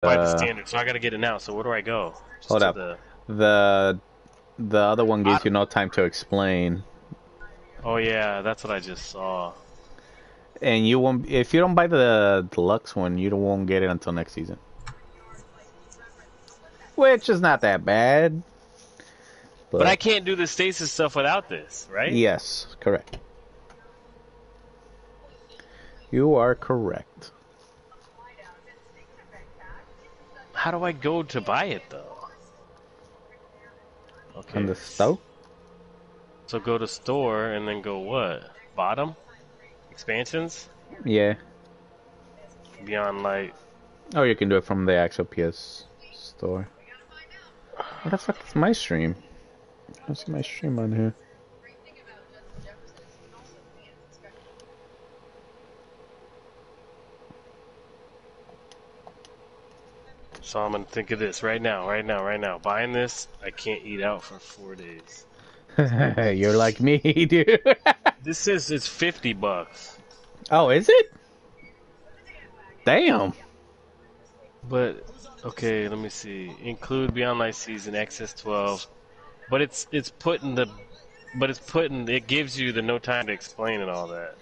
by the Uh, standard, so I gotta get it now. So where do I go? Just Hold up. the- The the other one gives you no time to explain, Oh yeah, that's what I just saw. and you won't. If you don't buy the deluxe one, you don't, won't get it until next season. Which is not that bad. But I can't do the stasis stuff without this, right? Yes, correct. You are correct. How do I go to buy it though? Okay. On the stove? So go to store and then go what? Bottom? Expansions? Yeah. Beyond Light. Oh, you can do it from the actual PS store. What the fuck is my stream? I see my stream on here. So I'm gonna think of this right now, right now, right now. Buying this, I can't eat out for four days. You're like me, dude. This says it's fifty bucks. oh, is it? Damn. But okay, let me see. Include Beyond Light Season Access 12. But it's it's putting the but it's putting it gives you the no time to explain and all that.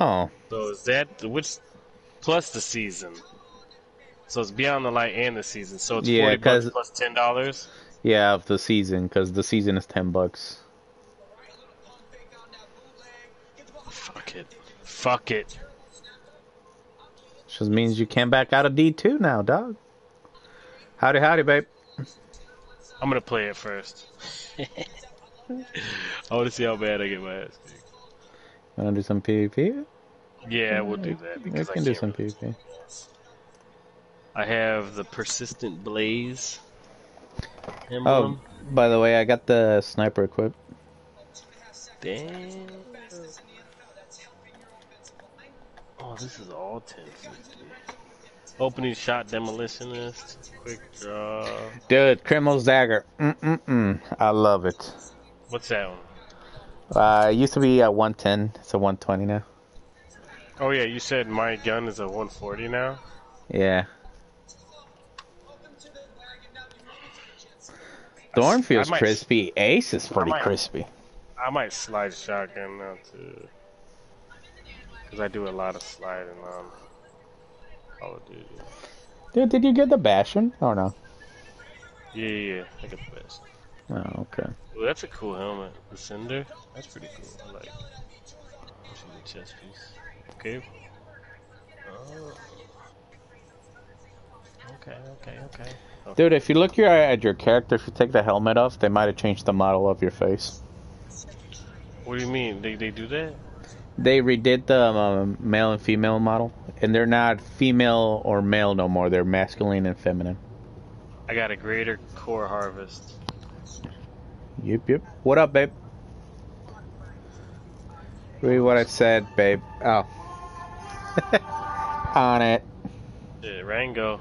Oh, So is that which plus the season? So it's Beyond the Light and the season. So it's Yeah, forty bucks plus ten dollars. yeah, of the season, because the season is 10 bucks. Fuck it. Fuck it. Just means you can't back out of D2 now, dog. Howdy, howdy, babe. I'm gonna play it first. I want to see how bad I get my ass kicked. Wanna do some PvP? Yeah, we'll do that We because I can do some really- PvP. I have the persistent blaze. Oh, by the way, I got the sniper equipped. Damn. Oh, this is all 1050. Opening shot demolitionist. Quick draw. Dude, Criminal's Dagger. Mm-mm-mm. I love it. What's that one? Uh, it used to be at 110. It's a 120 now. Oh yeah, you said my gun is a 140 now. Yeah. Thorn feels might- crispy. Ace is pretty might- crispy. I might slide shotgun now too. Cause I do a lot of sliding on Call of Duty. Dude, did you get the Bastion? Oh, no. Yeah, yeah, yeah. I get the best. Oh, okay. Ooh, that's a cool helmet. The Cinder. That's pretty cool. I like. Let's see the chest piece. Okay. Oh. Okay, okay, okay. Dude, if you look your, at your character, if you take the helmet off, they might have changed the model of your face. What do you mean? They they do that? They redid the um, male and female model, and they're not female or male no more. They're masculine and feminine. I got a greater core harvest. Yep, yep. What up, babe? Read what I said, babe. Oh. On it. Yeah, Rango.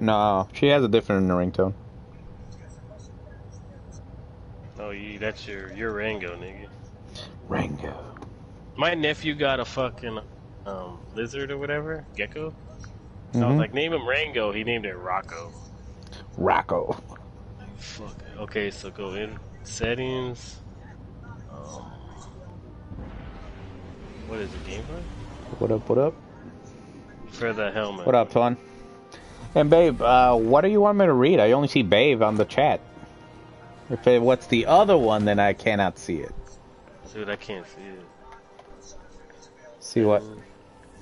No, she has a different ringtone. Oh, you, that's your your Rango, nigga. Rango. My nephew got a fucking um, lizard or whatever, gecko. so I was Mhm. like, name him Rango. He named it Rocco. Rocco. Fuck. Okay, so go in settings. Um, what is it, gameplay? What up, what up? For the helmet. What up, Twan? And babe, uh, what do you want me to read? I only see babe on the chat. If it, what's the other one, then I cannot see it. Dude, I can't see it. See what?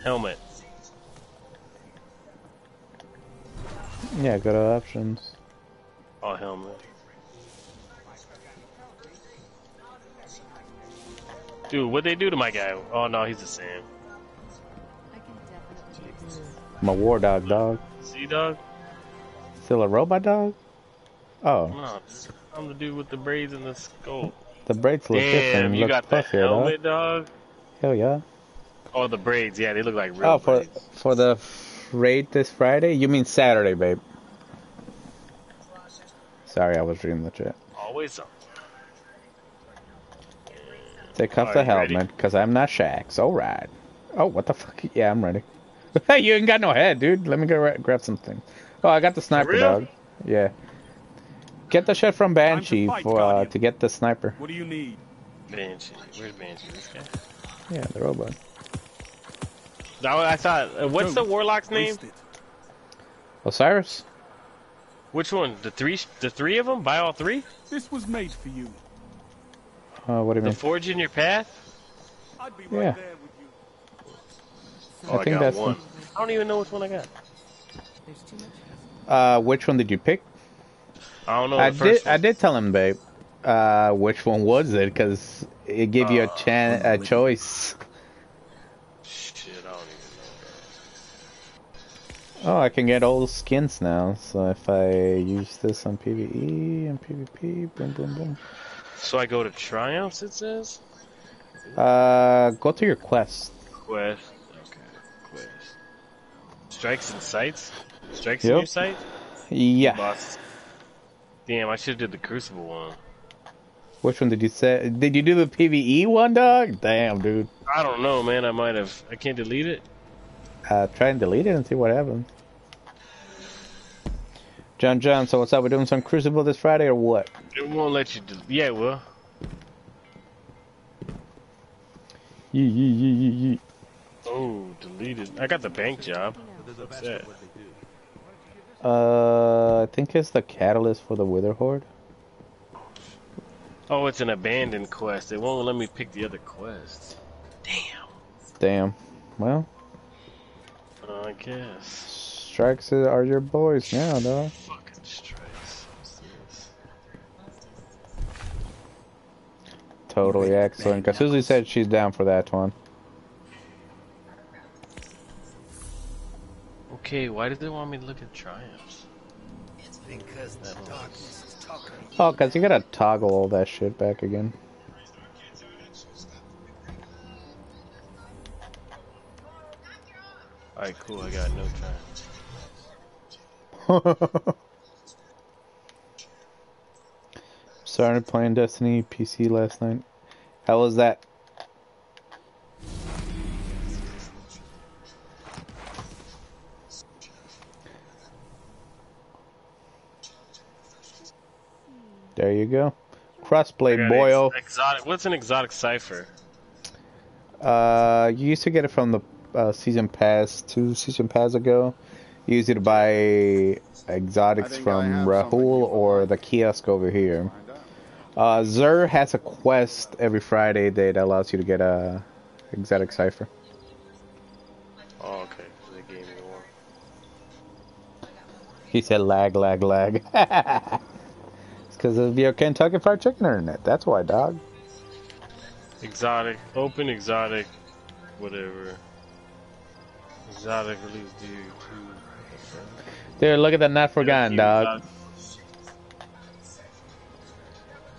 Helmet. Yeah, go to options. Oh, helmet. Dude, what they do to my guy? Oh no, he's the same. I'm war dog, dog. See, dog? Still a robot dog? Oh, No, I'm the dude with the braids and the skull. the braids look different. Damn, you look got the puffier, dog. helmet, dog. Hell yeah. Oh, the braids. Yeah, they look like real Oh, for braids. for the raid this Friday? You mean Saturday, babe? Sorry, I was reading the chat. Always on. Take off Are the helmet, because I'm not Shaq. So ride. Oh, what the fuck? Yeah, I'm ready. Hey, you ain't got no head, dude. Let me go gra- grab something. Oh, I got the sniper, dog. Yeah. Get the shit from Banshee fight, for uh, to get the sniper. What do you need? Banshee. Where's Banshee? This guy. Yeah, the robot. No, I thought. Uh, what's the warlock's name? Osiris? Which one? The three? The three of them? Buy all three? This was made for you. Uh, what do you The mean? forge in your path? I'd be Yeah. there with you. Oh, I think got that's the- one. I don't even know which one I got. There's too much. Uh, which one did you pick? I don't know. I the first did. I did tell him, babe. Uh, which one was it? Because it gave you a Uh, chan a choice. Shit, I don't even know. Oh, I can get all the skins now. So if I use this on PVE and PvP, boom, boom, boom. So I go to triumphs. It says Uh, go to your quest. quest. Quest. Strikes and sights. Strikes Yep. in your sight. Yeah. Boss. Damn, I should have did the crucible one. Which one did you say? Did you do the PVE one, dog? Damn, dude. I don't know, man. I might have. I can't delete it. Uh, try and delete it and see what happens. John John, so what's up? We're doing some Crucible this Friday or what? It won't let you. Del- yeah, it will. Yee, yee, yee, yee, yee. Oh, deleted. I got the bank job. What's that? Uh, I think it's the catalyst for the Witherhoard. Oh, it's an abandoned quest. It won't let me pick the other quests. Damn. Damn. Well, I guess. strikes are your boys now, though. Fucking strikes. What's? Totally excellent. Because Susie said she's down for that one. Okay, why did they want me to look at triumphs? It's because the darkness is talking. Oh, because you gotta toggle all that shit back again. Alright, cool. I got no time. Started playing Destiny PC last night. How was that? There you go. I Crossplay got exotic. What's an exotic cipher? Uh, you used to get it from the uh, season pass two season pass ago. You used it to buy exotics I think I from Rahool or the kiosk over here. Uh, Xûr has a quest every Friday that allows you to get a exotic cipher. Oh, okay. so They gave me one. He said lag, lag, lag. because of your Kentucky Fried Chicken internet. That's why, dog. Exotic. Open exotic. Whatever. Exotic release due to. Dude, look at that not forgotten, dog.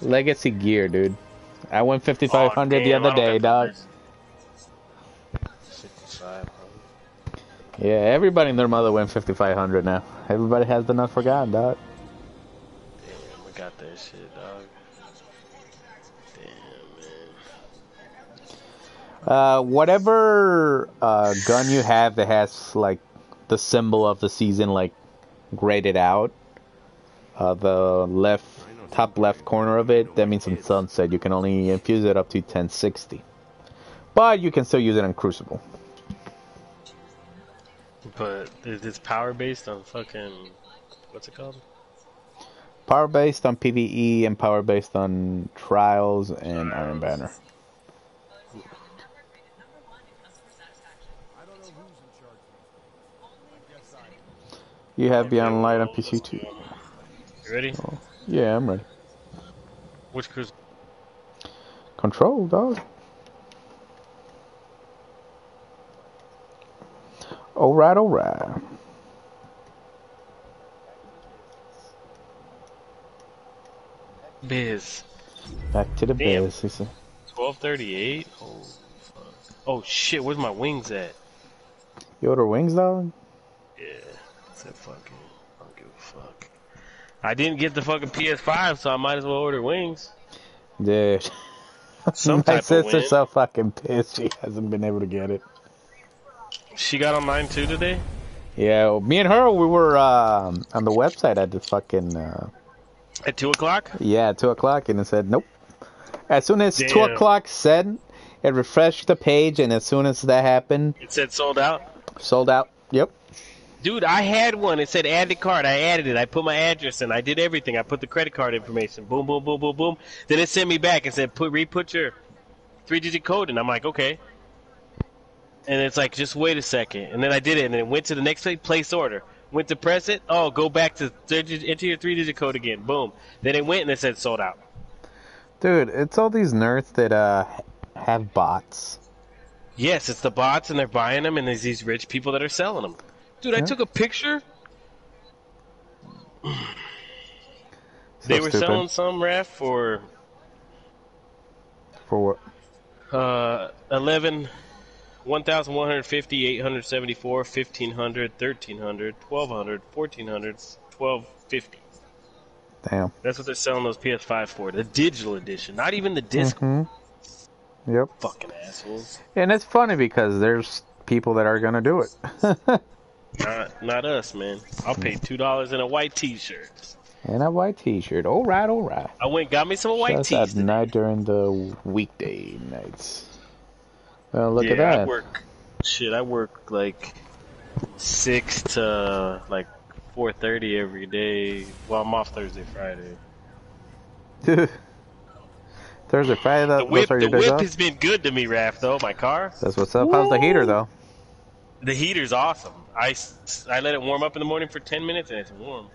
Legacy gear, dude. I went 5500 the other day, dog. Yeah, everybody and their mother went 5500 now. Everybody has the not forgotten, dog. Damn, I got that shit, dog. Damn, man. Uh, whatever uh, gun you have that has like the symbol of the season like graded out, uh, the left top left corner of it, that means in sunset you can only infuse it up to 1060. But you can still use it in Crucible. But is this power based on fucking. What's it called? Power based on PvE and power based on Trials and Iron Banner. You have Beyond Light on PC too. You ready? Oh, yeah, I'm ready. Which cruise? Control, dog. Alright, alright. Biz. Back to the Damn. biz. he said. 1238? Oh, fuck. Oh, shit, where's my wings at? You order wings, dog? Yeah, said fucking. I don't give a fuck. I didn't get the fucking PS5, so I might as well order wings. Dude. Some My type sister's so fucking pissed she hasn't been able to get it. She got online too today. Yeah, me and her, we were um, on the website at the fucking uh, At two o'clock. yeah two o'clock, and it said nope. As soon as two o'clock said, it refreshed the page, and as soon as that happened, It said sold out. sold out. Yep. Dude, I had one. It said add to cart. I added it. I put my address in. I did everything. I put the credit card information. Boom, boom, boom, boom, boom. Then it sent me back and said put re-put your three-digit code, and I'm like, okay. And it's like, just wait a second. And then I did it, and then it went to the next place, place order. Went to press it. Oh, go back to third enter your three-digit code again. Boom. Then it went and it said sold out. Dude, it's all these nerds that uh have bots. Yes, it's the bots, and they're buying them, and there's these rich people that are selling them. Dude, I took a picture. So they were stupid. selling some ref for for what? uh 11 1150 874 1500 1300 1200 1400 1250 Damn. that's what they're selling those ps5 for the digital edition not even the disc hmm Yep. fucking assholes And it's funny because there's people that are gonna do it. not not us man i'll pay two dollars in a white t-shirt and a white T-shirt. All right, all right. i went got me some white tees at night during the weekday nights. Well, look yeah, at that. I work shit. I work like six to like four thirty every day. Well, I'm off Thursday, Friday. Thursday, Friday. The whip, the whip off? has been good to me, Raph. Though my car, That's what's up. How's the heater though? the heater's awesome. I, s- I let it warm up in the morning for ten minutes and it's warm.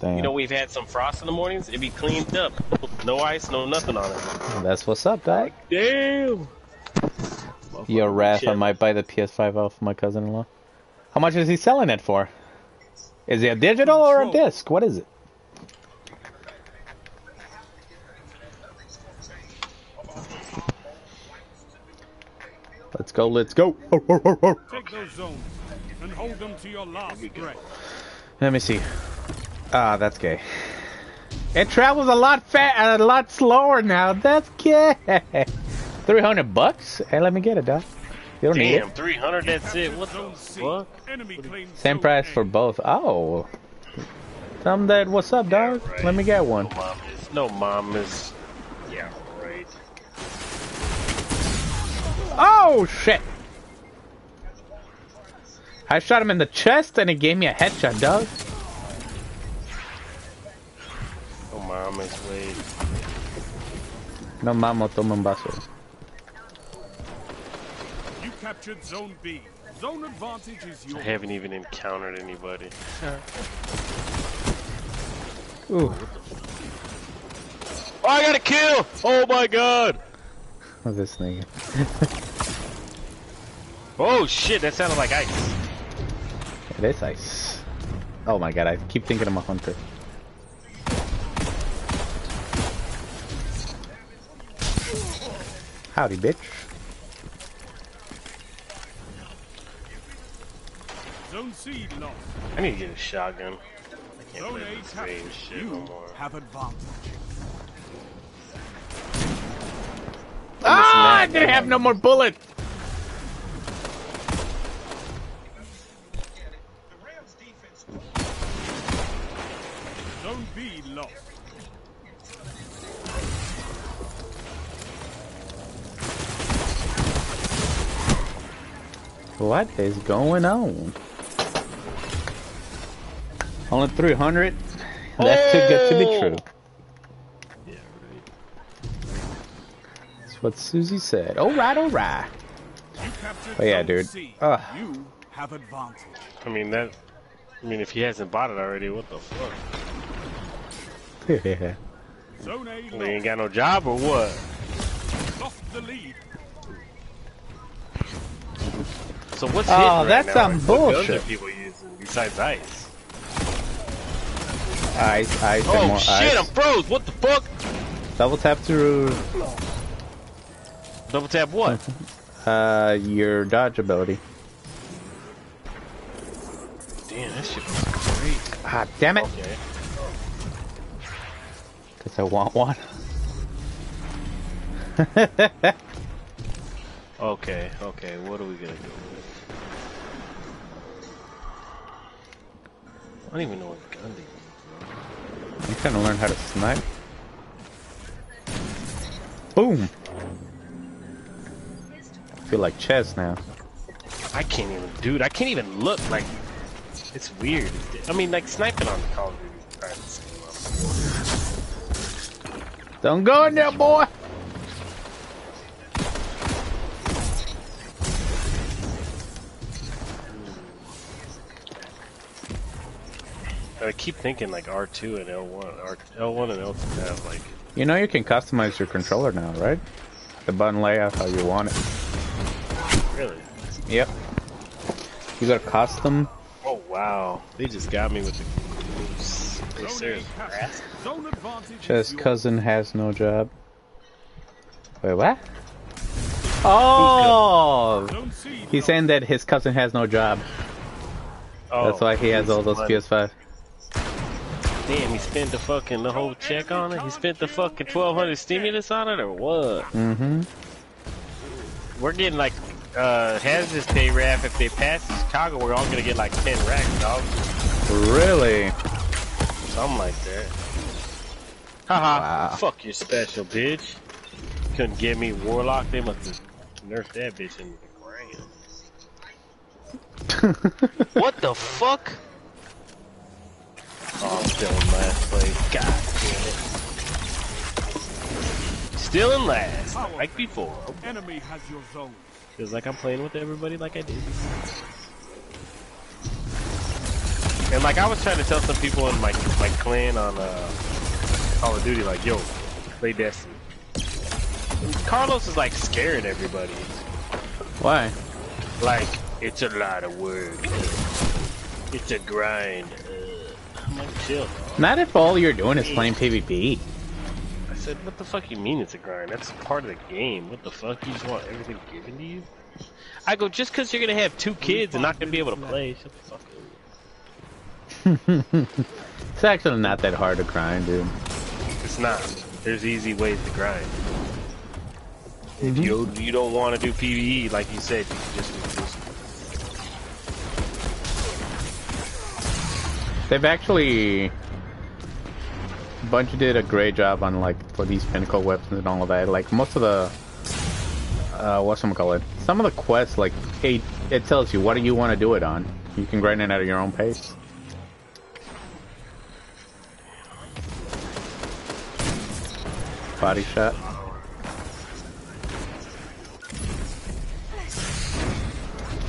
Damn. You know we've had some frost in the mornings. It'd be cleaned up, no ice, no nothing on it. That's what's up, dog. Damn. Yo, Raph, I might buy the PS5 off my cousin-in-law. How much is he selling it for? Is it a digital or a disc? What is it? Let's go, let's go. Take those zones and hold them to your last breath. Let me see. Ah, that's gay. It travels a lot fat, a lot slower now. That's gay. Three hundred bucks? Hey, let me get it, dog. You don't need it. Damn, three hundred. That's it. What the fuck? Same price for both. Oh. Tell them that. What's up, dog? right. Let me get one. No mom is. No mom is. Yeah, right. Oh shit! I shot him in the chest and he gave me a headshot, dog. No mom is wait. No mamo toma un vaso. You captured zone B. Zone advantage is yours. I haven't even encountered anybody. Ooh, Oh, I got a kill! Oh my god! what's this nigga? Oh shit, that sounded like ice. It is ice. Oh my god, I keep thinking I'm a hunter. Howdy, bitch. Zone C lost. I need to get a shotgun. I can't Zone play A this captured. range shit You no more. have advantage. Ah, I didn't have no more bullets. Zone B lost. What is going on? Only 300? That's too good to be Oh! true. That's what Susie said. Alright, alright. You Oh, yeah, dude. C. Ugh. You have advantage. I mean that. I mean, if he hasn't bought it already, what the fuck? Yeah. Zone A ain't got no job or what? Lost the lead. So what's Oh, hitting right that's now? some Like, bullshit. are people using besides ice? Ice, ice, and Oh more shit, ice. I'm froze. What the fuck? Double tap to Double tap what? uh, your dodge ability. Damn, that shit was great. Ah, damn it. Okay. Because I want one. okay, okay, what are we gonna do? I don't even know what gun to use. I'm trying to learn how to snipe. Boom! I feel like chess now. I can't even, dude, I can't even look, like, it's weird. I mean, like, sniping on the Call of Duty don't go in there, boy! I keep thinking like R2 and L1, R L1 and L2 have like. You know you can customize your controller now, right? The button layout how you want it. Really? Yep. You got a custom. Oh wow! They just got me with the Chess yours. cousin has no job. Wait, what? Oh! He's saying that his cousin has no job. Oh, That's why he has all those money. PS5. Damn, he spent the fucking the whole check on it. He spent the fucking twelve hundred stimulus on it, or what? Mm-hmm. We're getting like uh has this pay rap. If they pass Chicago, we're all gonna get like ten racks, dog. Really? Something like that. Haha. Wow. Fuck your special bitch. Couldn't get me Warlock. They must have nerfed that bitch in the ground. What the fuck? Oh, I'm still in last place. God damn it. Still in last, like before. Enemy has your zone. Feels like I'm playing with everybody like I did. And like I was trying to tell some people in my my clan on uh, Call of Duty, like, yo, play Destiny. And Carlos is like scaring everybody. Why? Like, it's a lot of work. It's a grind. Uh, I'm like, chill. Not if all you're doing is playing PvP. I said, what the fuck you mean it's a grind? That's part of the game. What the fuck? You just want everything given to you? I go, just because you're gonna have two kids and not gonna be able to play, shut the fuck up. It's actually not that hard to grind, dude. It's not. There's easy ways to grind. If you you don't want to do PVE, like you said, you can just do this. They've actually Bungie did a great job on like for these pinnacle weapons and all of that. Like most of the uh what's call it? Some of the quests like it it tells you what do you want to do it on. You can grind it at your own pace. Body shot.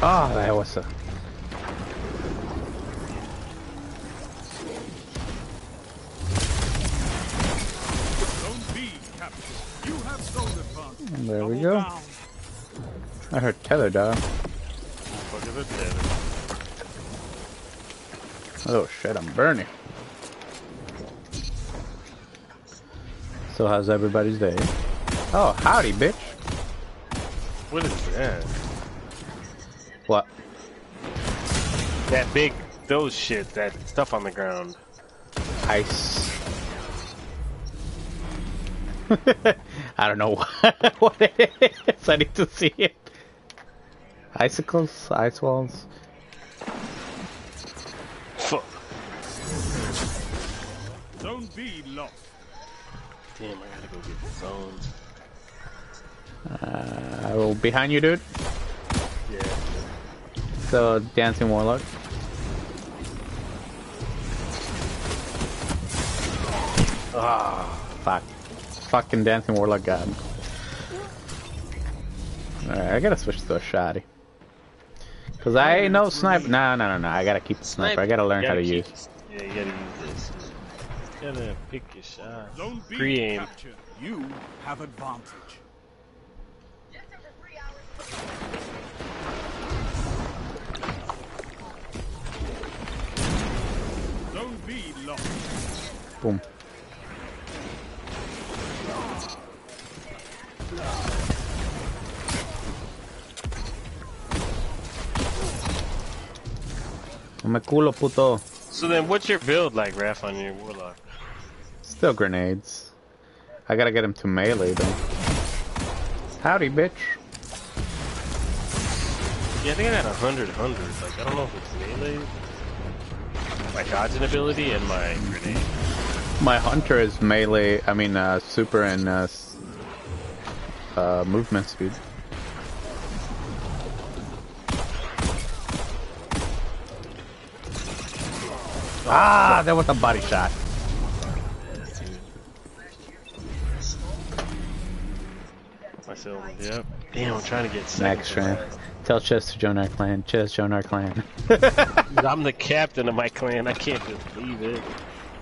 Oh, that was a Zone B captured. You have zone advantage. There we go. I heard tether dog. Fuck is it then? Oh shit, I'm burning. So how's everybody's day? Oh, howdy, bitch. What is that? What? That big, those shit, that stuff on the ground. Ice. I don't know what, what it is. I need to see it. Icicles? Ice walls? Fuck. Don't be lost. Damn, I gotta go get. Uh, well, behind you, dude. Yeah. So, Dancing Warlock. Ah, Fuck. Fucking Dancing Warlock god. Alright, I gotta switch to a shoddy. Cause I ain't no sniper. No, no, no, no. I gotta keep the sniper. I gotta learn You how to keep- use. Yeah, you gotta use this. You gotta pick your shot. Zone B Pre-aim. captured. You have advantage. Zone B lost. Boom. Me culo puto. So then, what's your build like, Raph, on your warlock? Still grenades. I gotta get him to melee though. Howdy, bitch. Yeah, I think I got a hundred hundred. Like, I don't know if it's melee. Like, dodging ability and my grenade. My hunter is melee. I mean, uh, super and uh, uh, movement speed. Ah, that was a body shot. Myself, yep. Damn, I'm trying to get Max second. strength. Tell Chess to join our clan. Chess, join our clan. I'm the captain of my clan. I can't just leave it.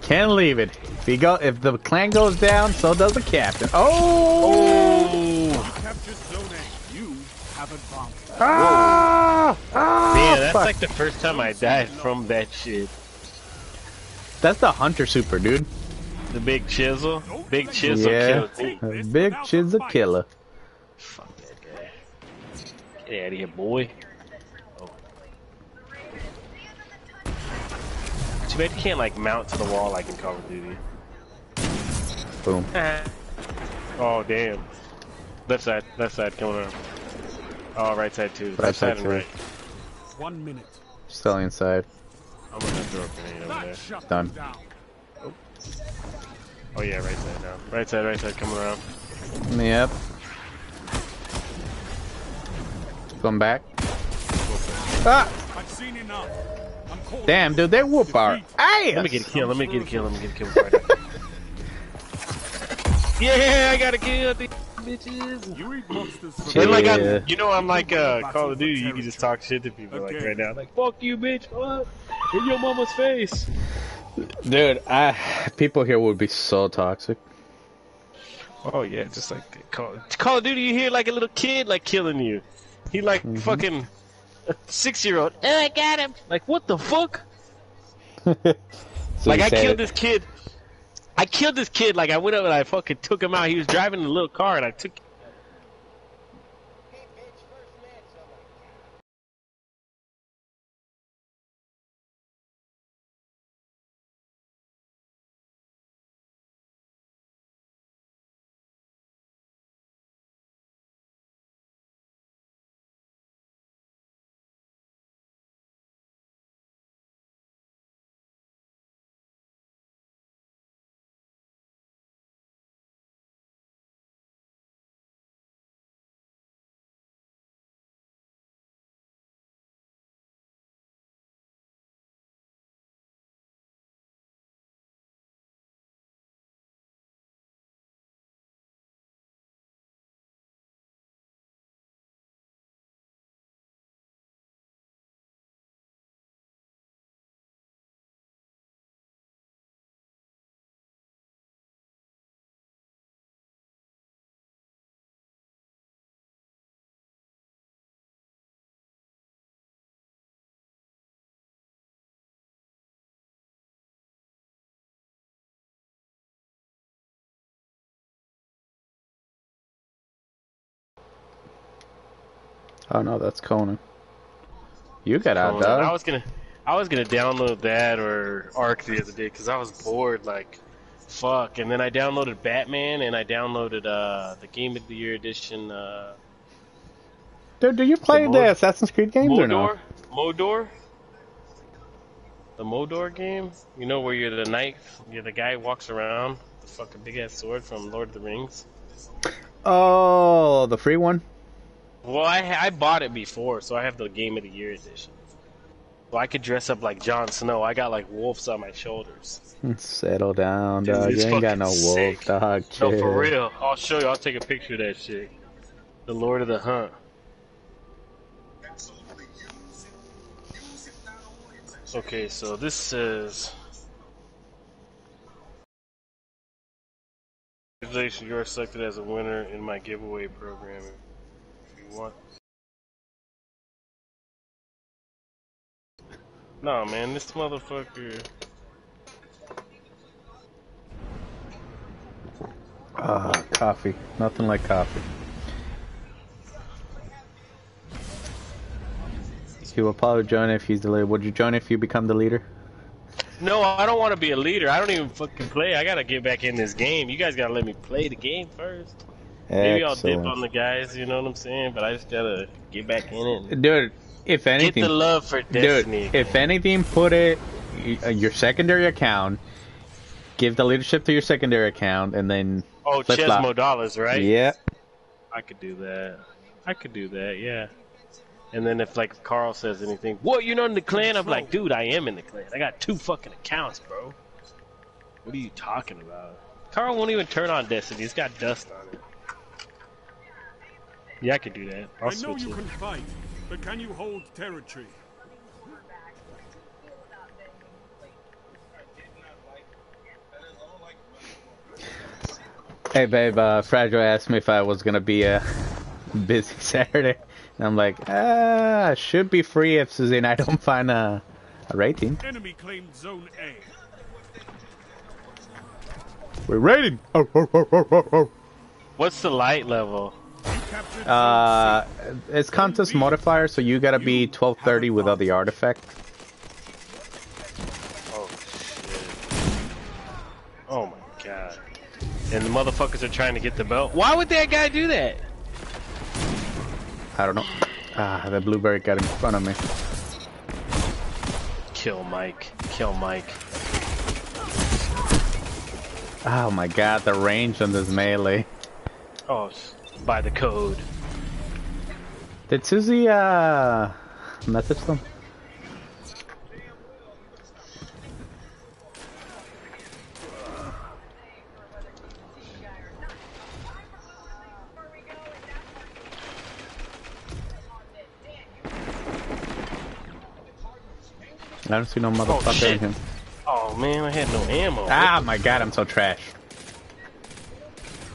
Can't leave it. If he go, if the clan goes down, so does the captain. Oh! Oh, Captured Zone A. You have advanced. Ah! Ah! man, that's fuck. like the first time I died from that shit. That's the hunter super, dude. The big chisel, big chisel Yeah, killed big chisel killer. Fuck that guy. Get out of here, boy. Oh. Too bad you can't like mount to the wall like in Call of Duty. Boom. oh damn. Left side, left side coming around. Oh, right side too. Right left side side and too. right. One minute. Still inside. I'm gonna throw a grenade over there. Done. them down. Oh yeah, right side now. Right side, right side coming around. Yep. Going back. Ah! I've seen enough. I'm Damn, dude, they whoop our ass. Let me get a kill, let me get a kill, let me get a kill before I die. Yeah, I got a kill, these bitches. You eat monsters for Shit. And like Yeah. I'm, you know, I'm like uh, Call of Duty. You can just talk shit to people like right now, like "fuck you, bitch," what? In your mama's face. Dude, I people here would be so toxic. Oh yeah, just like Call, Call of Duty. You hear like a little kid like killing you. He like mm-hmm. fucking a six year old. Oh, I got him. Like what the fuck? So like I said- killed this kid. I killed this kid. Like I went up and I fucking took him out. He was driving a little car and I took. Oh no, that's Conan. You got out. And I was gonna, I was gonna download that or Ark the other day because I was bored. Like, fuck. And then I downloaded Batman and I downloaded uh the Game of the Year edition. Uh, Dude, do you play the, Mod- Assassin's Creed games or no? Mordor, Mordor. The Mordor game, you know where you're the knight, you're the guy who walks around with the fucking big ass sword from Lord of the Rings. Oh, the free one. Well, I I bought it before, so I have the Game of the Year edition. So I could dress up like Jon Snow. I got like wolves on my shoulders. Settle down, Dude, dog. it's You ain't got no fucking wolf, sick. dog. No, Chill. for real. I'll show you. I'll take a picture of that shit. The Lord of the Hunt. Okay, so this says. Congratulations, you are selected as a winner in my giveaway program. You want. No, man, this motherfucker. Ah, coffee. Nothing like coffee. He will probably join if he's the leader. Would you join if you become the leader? No, I don't want to be a leader. I don't even fucking play. I gotta get back in this game. You guys gotta let me play the game first. Maybe I'll dip on the guys, you know what I'm saying? But I just gotta get back in it. Dude, if anything, Get the love for Destiny. dude, if anything, put it uh, your secondary account, give the leadership to your secondary account, and then Oh. Chesmo dollars, right? Yeah. I could do that. I could do that, yeah. And then if like Carl says anything, what you're not in the clan? I'm like, dude, I am in the clan. I got two fucking accounts, bro. What are you talking about? Carl won't even turn on Destiny. He's got dust on it. Yeah, I could do that. I'll I know you it. can fight, but can you hold territory? Hey, babe. Uh, Fragile asked me if I was gonna be a busy Saturday, and I'm like, ah, I should be free if Susie and I don't find a, a rating. Enemy claimed Zone A. We're raiding. Oh, oh, oh, oh, oh, oh. What's the light level? You captured Uh, it's contest modifier, so you gotta be 1230 without the artifact. Oh shit. Oh my god. And the motherfuckers are trying to get the belt. Why would that guy do that? I don't know. Ah, the blueberry got in front of me. Kill Mike. Kill Mike. Oh my god, the range on this melee. Oh, s- by the code. Did Susie, uh, message them? I don't see no motherfucker shit. in him. Oh man, I had no ammo. Ah, my god, I'm so trash.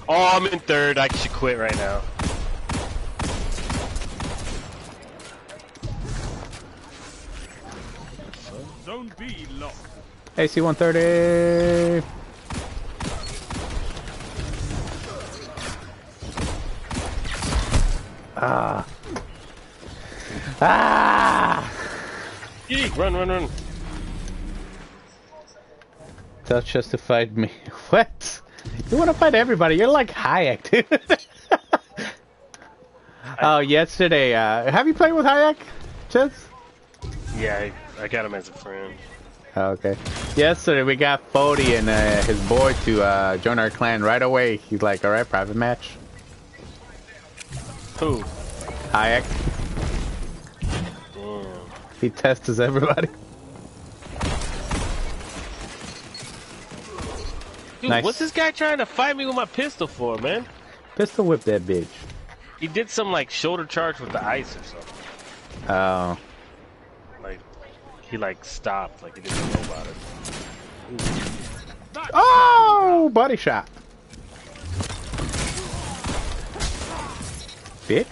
Oh, I'm in third. I should quit right now. Zone B locked. AC 130. Ah. Ah! Yee, Run, run, run. That's justified me. What? You want to fight everybody? You're like Hayek, dude. oh, yesterday. Uh, have you played with Hayek, Chess? Yeah, I, I got him as a friend. Oh, okay. Yesterday we got Fody and uh, his boy to uh, join our clan right away. He's like, all right, private match. Who? Hayek. Damn. He tests everybody. Dude, Nice. what's this guy trying to fight me with my pistol for, man? Pistol whip that bitch. He did some like shoulder charge with the ice or something. Oh. Like, he like stopped, like he didn't know about it. Oh, body shot. Bitch.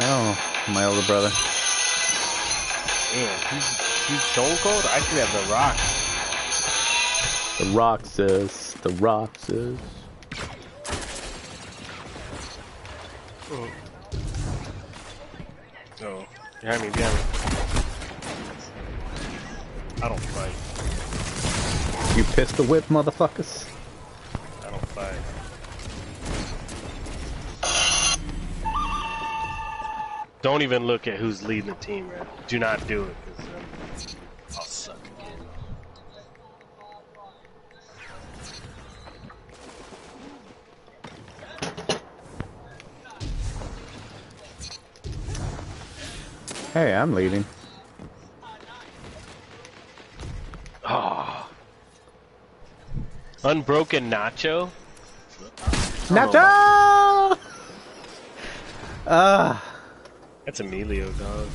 Oh, my older brother. Damn, he's, he's stone cold? I should have the rock. The Roxas. The Roxas. Oh. oh, behind me, behind me. I don't fight. You pistol whip, motherfuckers. I don't fight. Don't even look at who's leading the team, man. Do not do it, Hey, I'm leading. Oh. Unbroken Nacho? Nacho! Ah. That's Emilio, dog.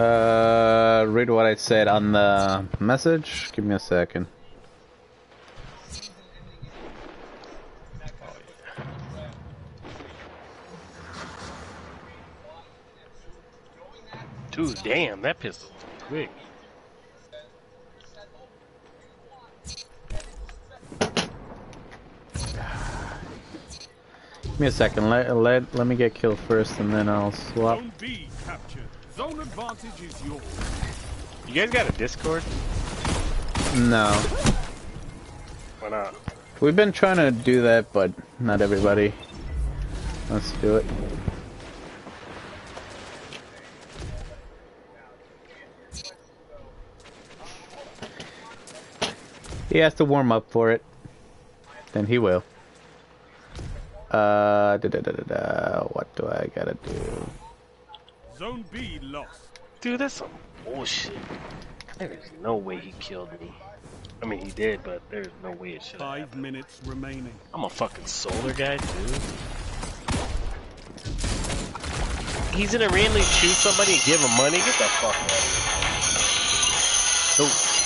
Uh, read what I said on the message. Give me a second. Dude, damn, that pistol was quick. Give me a second. Let let let me get killed first, and then I'll swap. Zone B captured. Zone advantage is yours. You guys got a Discord? No, Why not? we've been trying to do that, but not everybody Let's do it. He has to warm up for it. Then he will. Uh, da da da da da. What do I gotta do? Zone B lost. Dude, that's some bullshit. There's no way he killed me. I mean, he did, but there's no way it should have Five happened. minutes remaining. I'm a fucking solar guy, dude. He's gonna randomly choose somebody and give him money? Get the fuck out of here. Oh.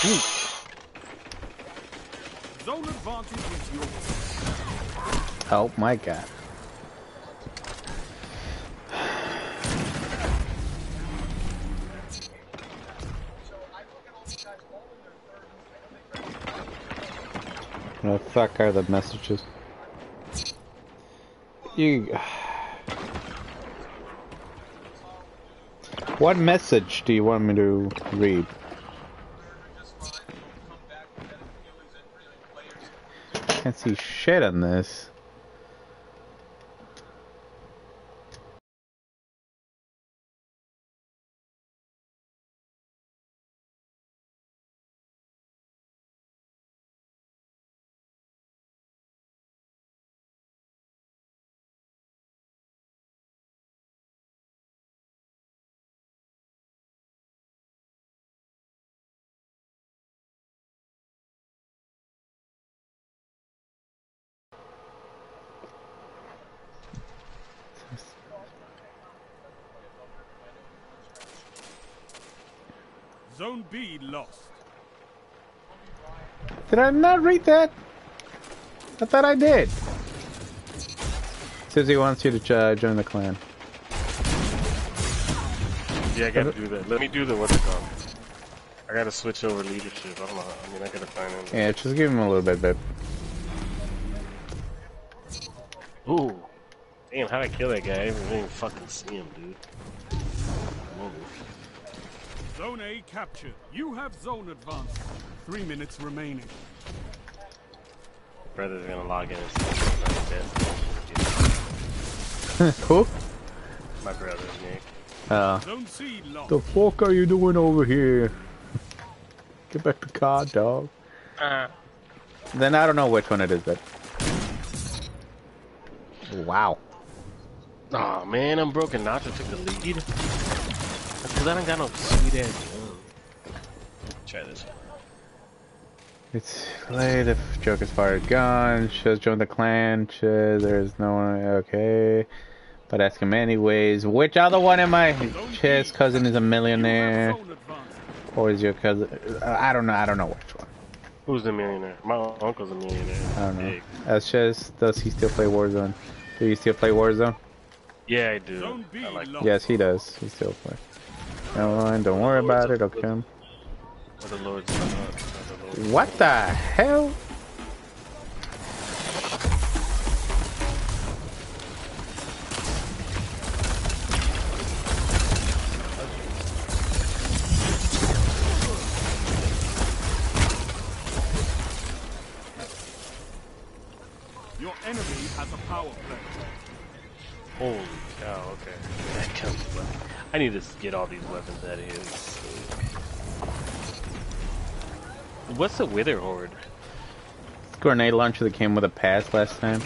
Zone advantage is yours. Oh my god. The fuck are the messages? You. What message do you want me to read? Can't see shit on this. Zone B lost. Did I not read that? I thought I did. Says he wants you to uh, join the clan. Yeah, I gotta do that. Let me do the what's it called? I gotta switch over leadership. I don't know. I mean, I gotta find him. Yeah, just give him a little bit, babe. Ooh. Damn, how'd I kill that guy? I didn't even fucking see him, dude. Whoa. Zone A captured. You have zone advantage. Three minutes remaining. Brother's gonna log in and see Who? My brother, Nick. Uh, Zone C lost. the fuck are you doing over here? Get back to car, dog. Uh, Then I don't know which one it is, but. Wow. oh man, I'm broken. Nacho took the lead. That's cause I don't got no sweet ass gun. Try this. It's late if joke is fired gun. Shows join the clan. Shows there's no one. Okay. But ask him anyways. Which other one am I? Chess cousin is a millionaire. have. Or is your cousin? Uh, I don't know. I don't know which one. Who's the millionaire? My uncle's a millionaire. I don't know. Big. As Chess, does he still play Warzone? Do you still play Warzone? Yeah, I do. Zone B I like lost. Yes, he does. He still plays. Never. Don't worry about it. Okay. what the Lord's what the Lord's- What the hell? I need to get all these weapons out of here. What's the Witherhoard? Grenade launcher that came with a pass last time.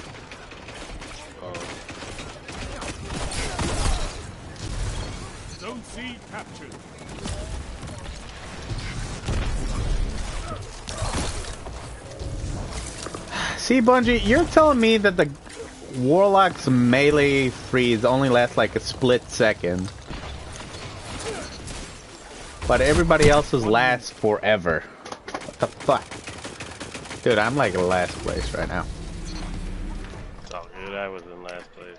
Zone C captured. See, Bungie, you're telling me that the Warlock's melee freeze only lasts like a split second. But everybody else's lasts forever. What the fuck? Dude, I'm like last place right now. it's all good. I was in last place.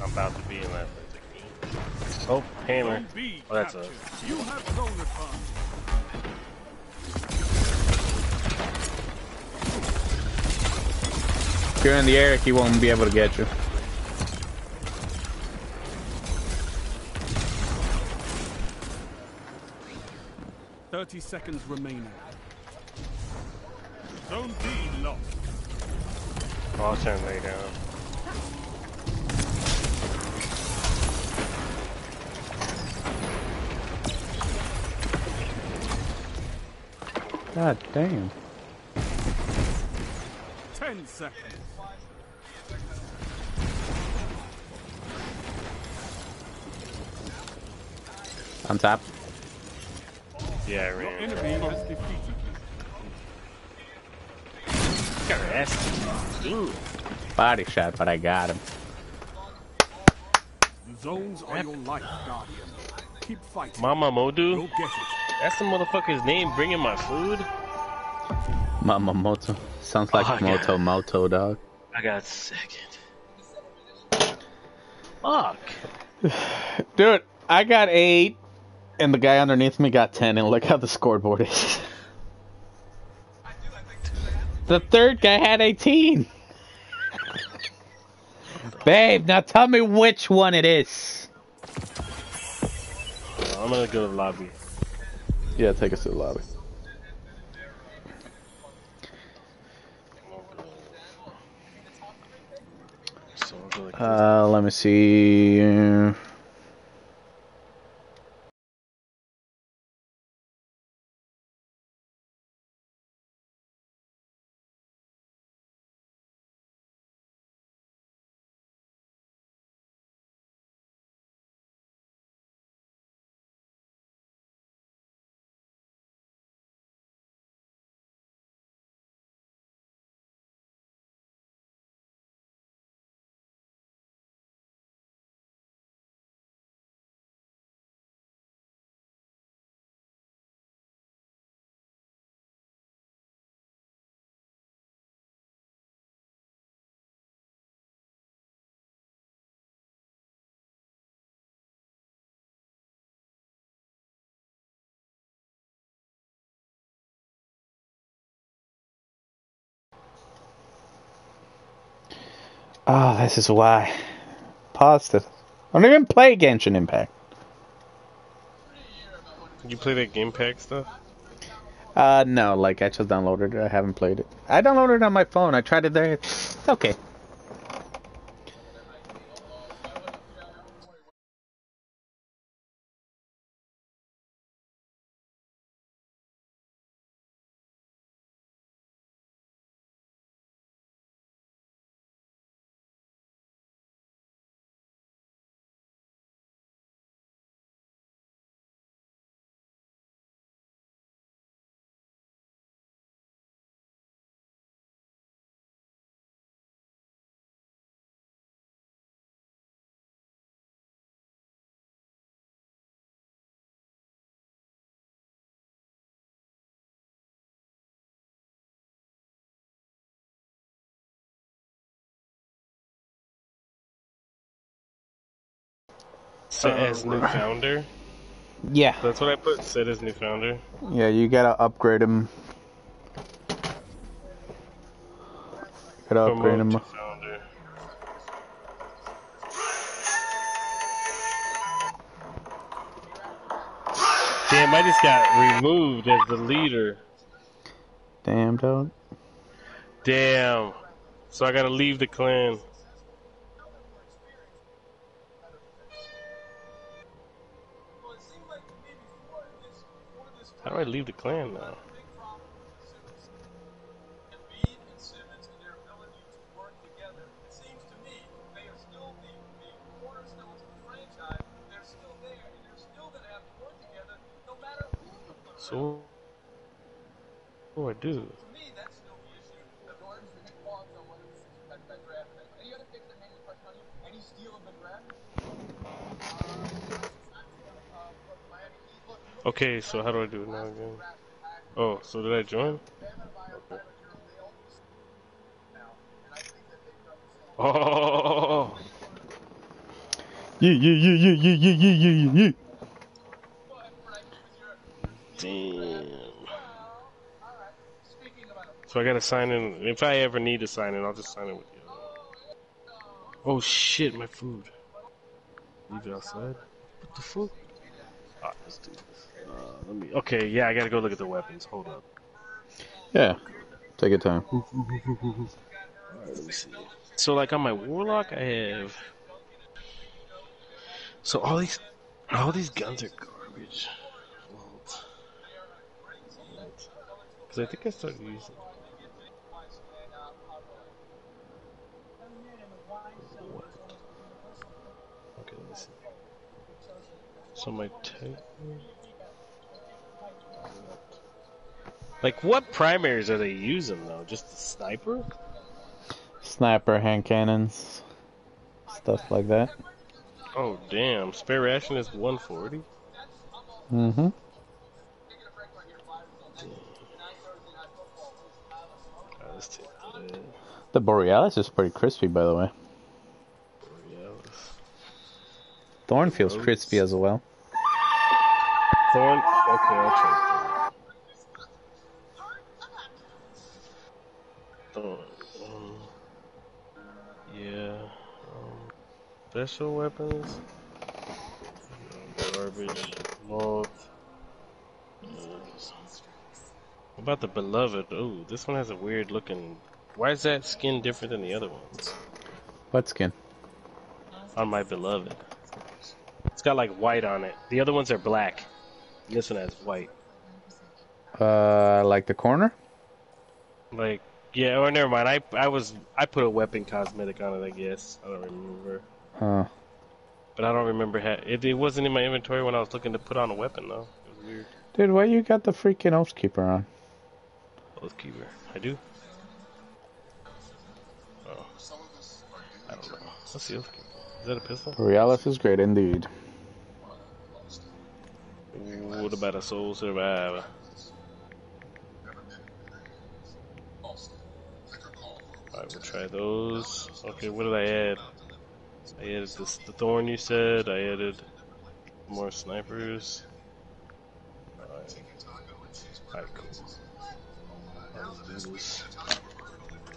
I'm about to be in last place again. Oh, hammer. Oh, that's a. You have zone advantage. If you're in the air, he won't be able to get you. 30 seconds remaining. Zone D lost. I'll turn way down. God damn. 10 seconds. On top. Yeah, I Your enemy has defeated you. Got ass. Damn. Body shot, but I got him. The zones are your life, Guardian. Keep fighting. Mama Go Modu? That's the motherfucker's name bringing my food? Mama Moto. Sounds like Oh, Moto God. Moto, dog. I got second. Fuck. Dude, I got eight, and the guy underneath me got ten, and look how the scoreboard is. The third guy had 18. Babe, now tell me which one it is. I'm gonna go to the lobby. Yeah, take us to the lobby. So I'll go like Uh, let me see. Oh, this is why. Paused it. I don't even play Genshin Impact. You play that game pack stuff? Uh, no, like I just downloaded it. I haven't played it. I downloaded it on my phone. I tried it there. It's okay. Set oh, as new founder. Yeah. That's what I put. Set as new founder. Yeah, you gotta upgrade him. Gotta upgrade him. founder. Damn, I just got removed as the leader. Damn, dog. Damn. So I gotta leave the clan. How do I leave the clan now? So what do I do? Okay, so how do I do it now again? Oh, so did I join? Okay. Oh, Yeah, yeah, yeah, yeah, yeah, yeah, yeah, yeah, yeah. damn. So I gotta sign in. If I ever need to sign in, I'll just sign in with you. Oh shit, my food. Leave it outside. What the fuck? Alright, let's do this. Uh, let me. Okay, yeah, I gotta go look at the weapons. Hold up. Yeah. Take your time. Alright, let me see. So, like on my warlock, I have. So all these, all these guns are garbage. Because I think I started using. So my. Like, what primaries are they using though? Just the sniper? Sniper, hand cannons, stuff like that. Oh damn! Spare ration is 140. Mm-hmm. Alright, let's take that. The Borealis is pretty crispy, by the way. Borealis. Thorn feels crispy as well. Thorn. Okay, I'll try. Thorn. Um, yeah. Um, special weapons. Garbage. Moth. Uh, what about the beloved? Oh, this one has a weird looking. Why is that skin different than the other ones? What skin? On my beloved. It's got like white on it. The other ones are black. And this one has white. Uh, like the corner? Like, yeah, or never mind. I I was I put a weapon cosmetic on it. I guess I don't remember, Huh. but I don't remember. Ha- it, it wasn't in my inventory when I was looking to put on a weapon though. It was weird. Dude, why you got the freaking Oathkeeper on? Oathkeeper. I do. Oh, I don't know. What's the Oathkeeper? Is that a pistol? Borealis is great indeed. What about a Sole Survivor? Alright, we'll try those. Okay, what did I add? I added this, the Thorn you said. I added more snipers. Alright, Alright, cool. Let's do this.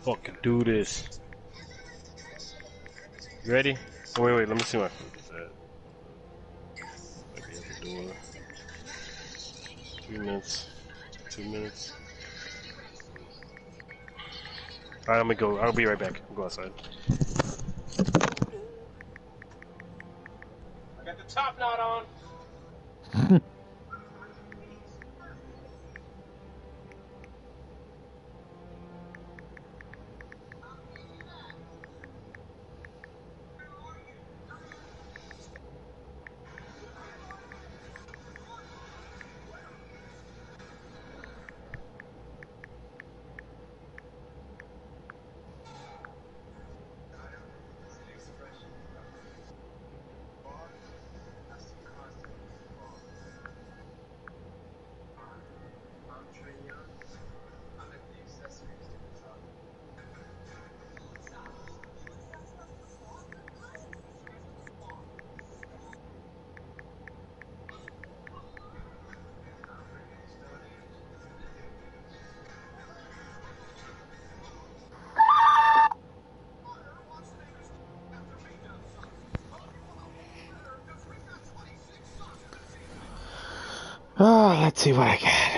Fucking do this. You ready? Oh, wait, wait, let me see my food. Is that- Maybe at the door. Three minutes. Two minutes. Alright, I'm gonna go. I'll be right back. I'll go outside. I got the top knot on. see what I got.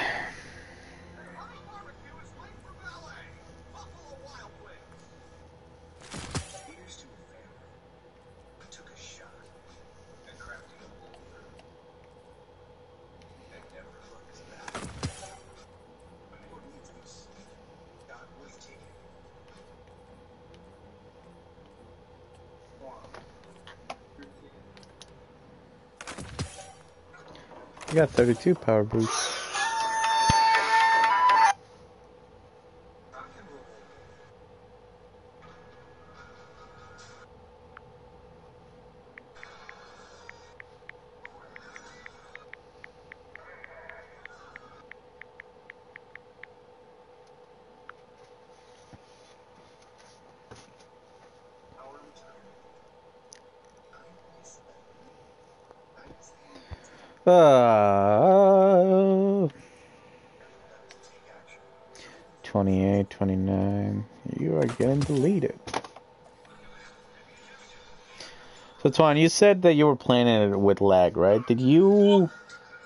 You got 32 power boosts. So, Twan, you said that you were playing it with lag, right? Did you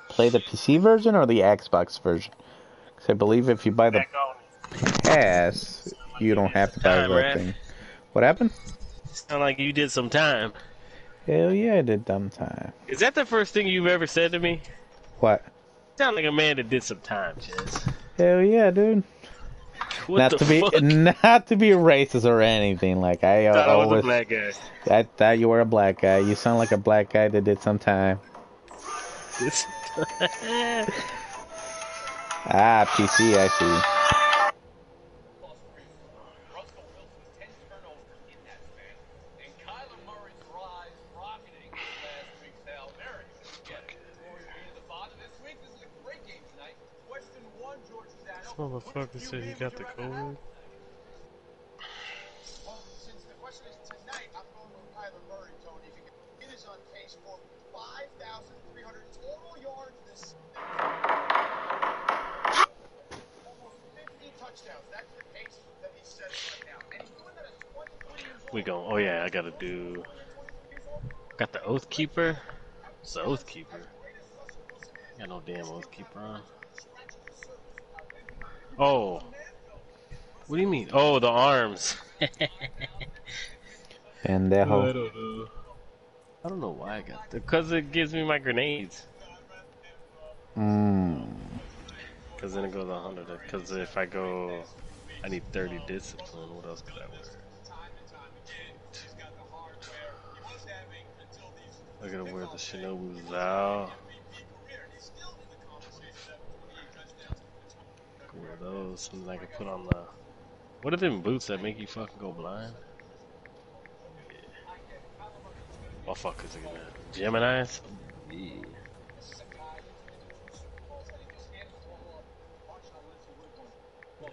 play the PC version or the Xbox version? Because I believe if you buy the pass, you don't have to buy that thing. What happened? Sound like you did some time. Hell yeah, I did dumb time. Is that the first thing you've ever said to me? What? Sound like a man that did some time, Chaz. Hell yeah, dude. What not to be not to be racist or anything. Like I thought I was a always black guy. I thought you were a black guy. You sound like a black guy that did some time. Ah, PC, I see. Russell Wilson's 10 turnovers in that span, and Kyler Murray's rise rocketing last week's Hail Mary. Get it? Glory be to the Father. This week, this is a great game tonight. Question one, George Sedano. Motherfucker said he got the COVID. Well, since the question is tonight, I'm going with Kyler Murray, Tony. Because it is on pace for 5,300 total yards this Almost 50 touchdowns. That's the pace that he sets right now. And he's doing that at 23 years old. We go. Oh yeah, I gotta do. Got the Oath Keeper. It's the Oath Keeper. Got no damn Oath Keeper on. Oh. What do you mean? Oh, the arms. And that I whole don't know. I don't know why I got that. Because it gives me my grenades. mm, Because then it goes 100. Because if I go. I need 30 discipline. What else could I wear? I gotta wear the Shinobu's Vow. Wear those, then I can put on the. What are them boots that make you fucking go blind? Yeah. What fuck is it gonna? Gemini's? Yeah.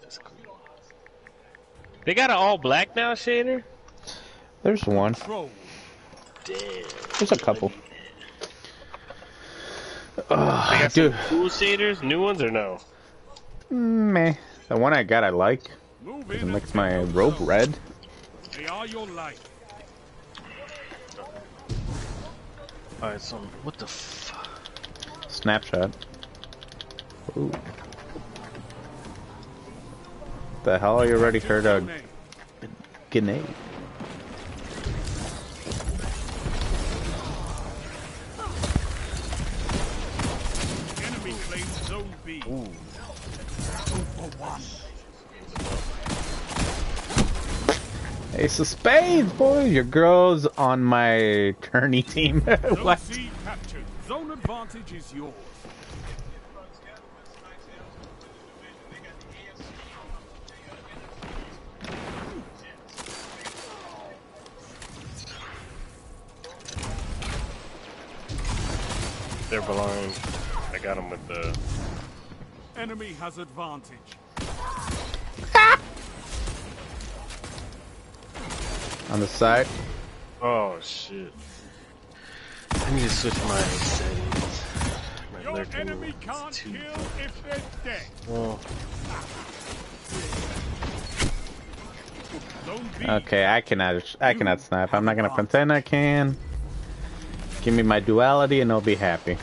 That's cool. They got an all black now, Shader? there's one. Damn. There's a couple. Ugh, got dude, cool shaders, new ones or no? Meh. The one I got, I like. It in makes my take those rope red. They are your life. Alright, so what the fuck? Snapshot. Ooh. The hell are you already heard a A. grenade? Enemy claims Zone B. Ace of spades, boy. Your girl's on my tourney team. What? C captured. Zone advantage is yours. They're blind. I got them with the. Enemy has advantage. On the side. Oh shit. I need to switch my settings. My Your lurking enemy can't too- kill if they're dead. Well, Zone B. Okay, I cannot. I cannot snipe. I'm not gonna pretend I can. Give me my duality, and I'll be happy.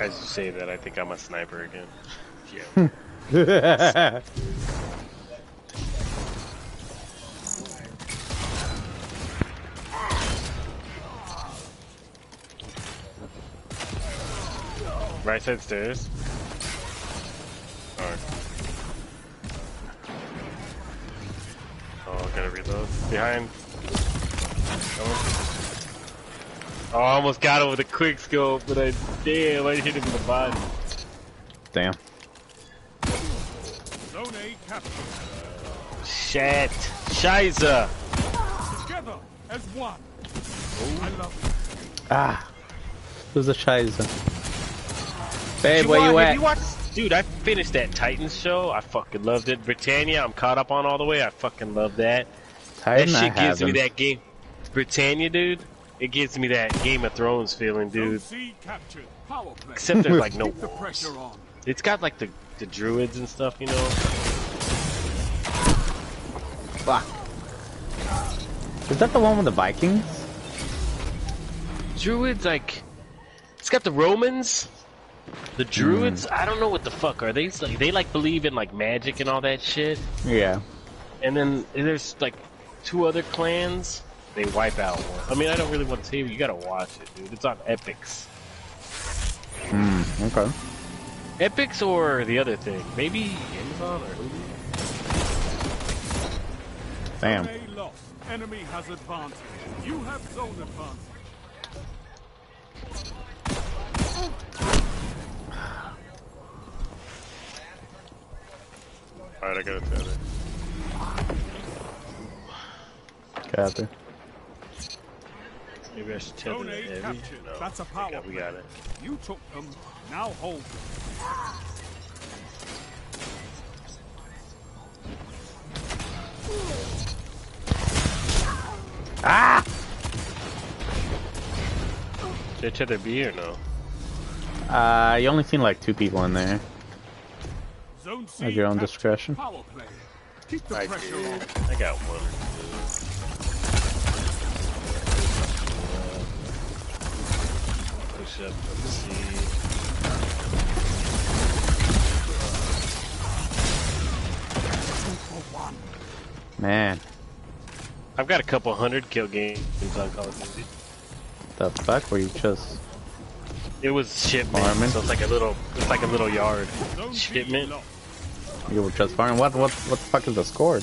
As you say that, I think I'm a sniper again. Yeah. right side stairs. Alright. Oh, gotta reload. Behind. Oh, I almost got him with a quick scope, but I damn, I hit him in the body. Damn. Zone A captured. Shit. Shiza. Together as one. I love it. Ah. Who's a Shiza? Babe, You where you at? you watched- Dude, I finished that Titans show. I fucking loved it. Britannia, I'm caught up on all the way. I fucking love that. Titan, that I shit gives me haven't. that game. Britannia, dude. It gives me that Game of Thrones feeling, dude. C captured. Power play. Except there's like no walls. pressure. It's got like the the druids and stuff, you know. Fuck. Is that the one with the Vikings? Druids like it's It's got the Romans, the hmm. Druids. I don't know what the fuck are they. Like they like believe in like magic and all that shit. Yeah. And then there's like two other clans. They wipe out one. I mean, I don't really want to tell you. You gotta watch it, dude. It's on Epix. Hmm. Okay. Epix or the other thing? Maybe Amazon or Hulu. Damn. Zone A lost. Enemy has advanced. You have zone advantage. Alright, I got it together. Copy. Maybe I should tether Zone the A heavy. captured. No, That's a I power got- we play. got it. You took them. Now hold them. Ah! Should I tether B or no? Uh, you only seen like two people in there. Zone C At your own discretion. Keep the I pressure did. on. I got one two. Push up from C. Man, I've got a couple hundred kill games on Call of Duty. the fuck were you just? It was shipment, Farming? so it's like a little, it's like a little yard. Zone B Shipment. You were just farming. What? What? What the fuck is the score?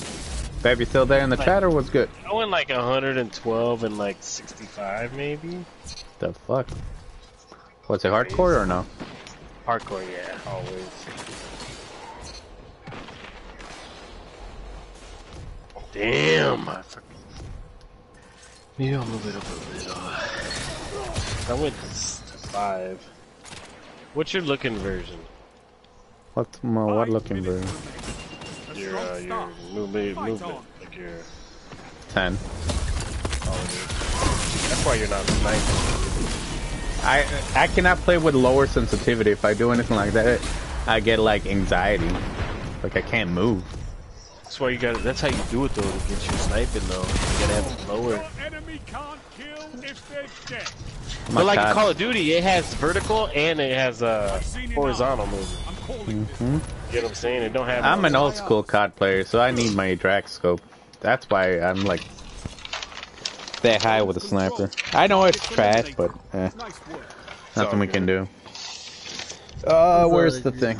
Baby, still there in the Like- chat or what's good? I went like 112 and like 65 maybe. The fuck? What's it hardcore or no? Hardcore, yeah, always. Damn, I fucking. Maybe I'll move it up a little. I went to s- five. What's your looking version? What's my what looking minutes for? remaining. A Your strong uh, your start. movement, Fight movement, like your. Ten. That's why you're not sniping. I I cannot play with lower sensitivity. If I do anything like that, I get like anxiety. Like I can't move. That's why you got. to That's how you do it though to get you sniping though. You gotta have it lower. Your enemy can't kill if dead. My But like in God. Call of Duty, it has vertical and it has uh, I've seen it horizontal now. movement. I'm. Hmm? You get what I'm saying? It don't have. I'm an old school COD player, so I need my drag scope. That's why I'm like that high with a sniper. I know it's trash, but eh, nothing we can do. Uh, where's the thing?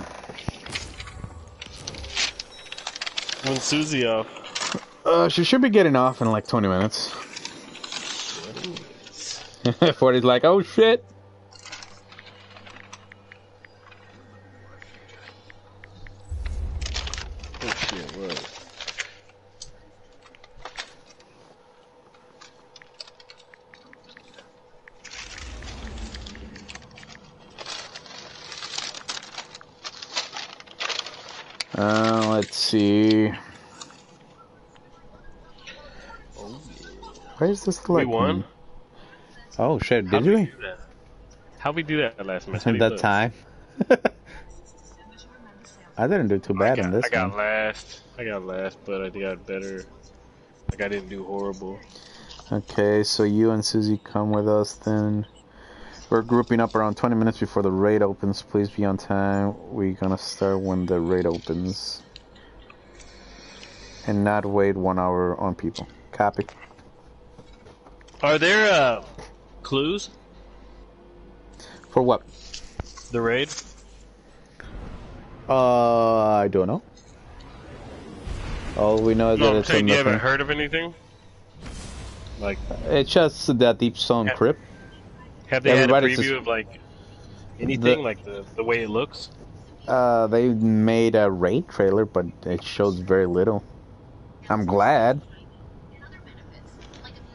When Susie off. Uh, she should be getting off in like 20 minutes. 40's like, oh shit. Oh shit, what? Uh, let's see. Where's this We like? won. Oh shit! How'd Did we we? How'd we do that last match? At that look? time. I didn't do too bad got, in this I got one. last. I got last, but I got better. Like I didn't do horrible. Okay, so you and Susie come with us then. We're grouping up around 20 minutes before the raid opens. Please be on time. We're gonna start when the raid opens. And not wait one hour on people. Copy. Are there uh clues? For what? The raid? Uh, I don't know. All we know is that No, I'm it's a saying you haven't heard of anything. Like, It's just that Deep Stone Yeah. crypt. have they had a preview just- of like anything, The- like the the way it looks? Uh, they made a raid trailer, but it shows very little. I'm glad.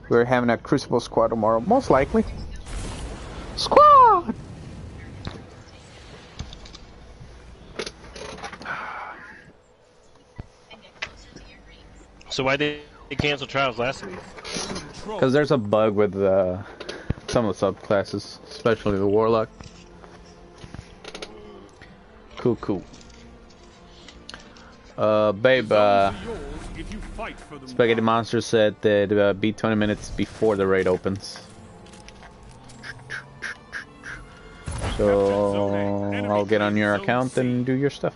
We're having a Crucible squad tomorrow, most likely. Squad! So why did they cancel trials last week? Because there's a bug with uh, some of the subclasses, especially the Warlock. Cool, cool. Uh, babe, uh, Zones are yours if you fight for them. Spaghetti Monster said that uh, be 20 minutes before the raid opens. So I'll get on your account and do your stuff.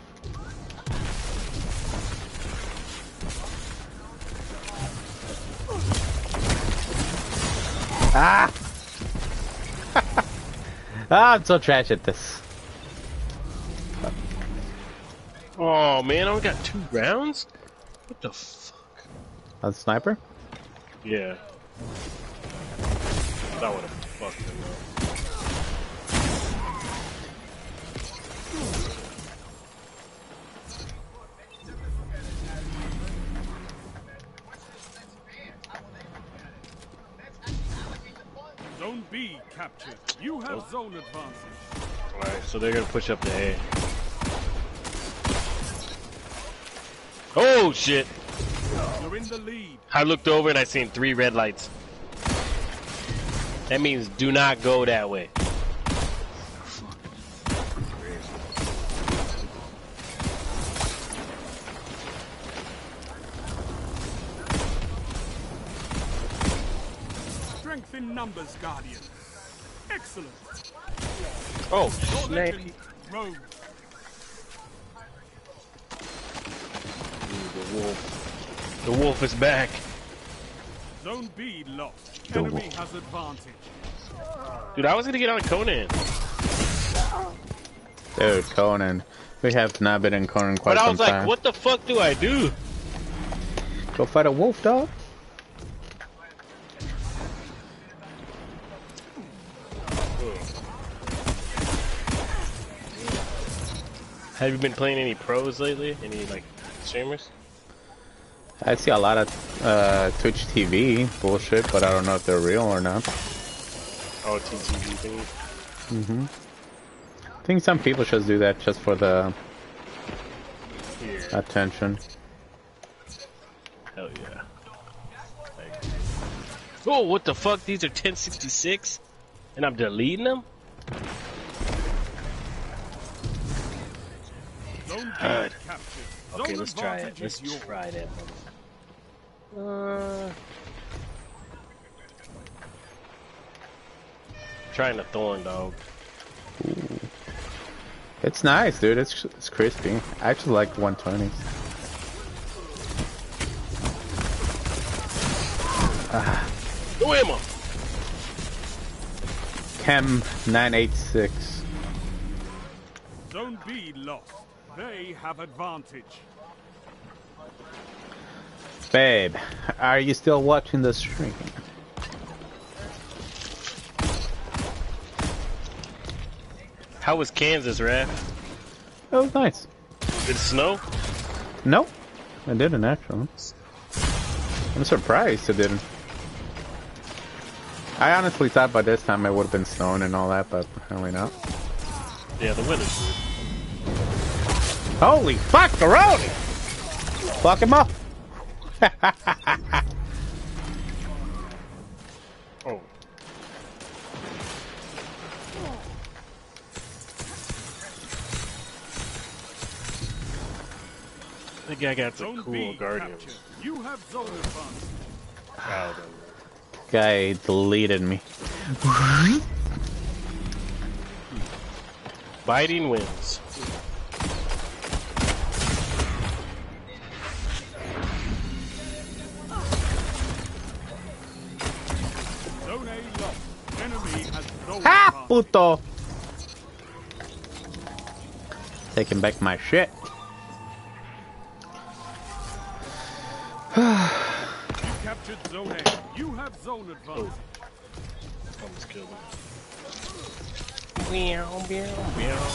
Ah! ah, I'm so trash at this. Oh man, I only got two rounds? What the fuck? A sniper? Yeah. That would have fucked him up. Zone B captured. You have oh. zone advantage. Alright, so they're gonna push up to A. Oh shit! You're in the lead. I looked over and I seen three red lights. That means do not go that way. Strength in numbers, Guardian. Excellent. Oh, snap. Rogue. The wolf. The wolf is back. Zone B lost. The Enemy wolf. has advantage. Dude, I was gonna get on Conan. Dude, Conan. We have not been in Conan quite But I was like, time. what the fuck do I do? Go fight a wolf, dog. Have you been playing any pros lately? Any like streamers? I see a lot of uh, Twitch TV bullshit, but I don't know if they're real or not. Oh, TTV thing. hmm I think some people should do that just for the Yeah. attention. Hell yeah. Like- oh, what the fuck? These are 1066? And I'm deleting them? Good. B Okay, let's try it. Let's try that. Uh, trying a thorn dog. It's nice, dude. It's it's crispy. I actually like 120s. Who am I? Chem 986. Zone B lost. They have advantage. Babe, are you still watching the stream? How was Kansas, Raph? It was nice. Did it snow? Nope, I didn't actually. I'm surprised it didn't. I honestly thought by this time it would have been snowing and all that, but apparently not. Yeah, the weather's good. Holy fuck, Garoni! Fuck him up! Oh. I think I got the Zone cool B guardians. captured. You have zone advantage. Proud of them. Guy deleted me. Biting wins. Has zone Ha! Puto! Taking back my shit. You captured zone A. You have zone advantage. Almost killed him. Meow, meow, meow.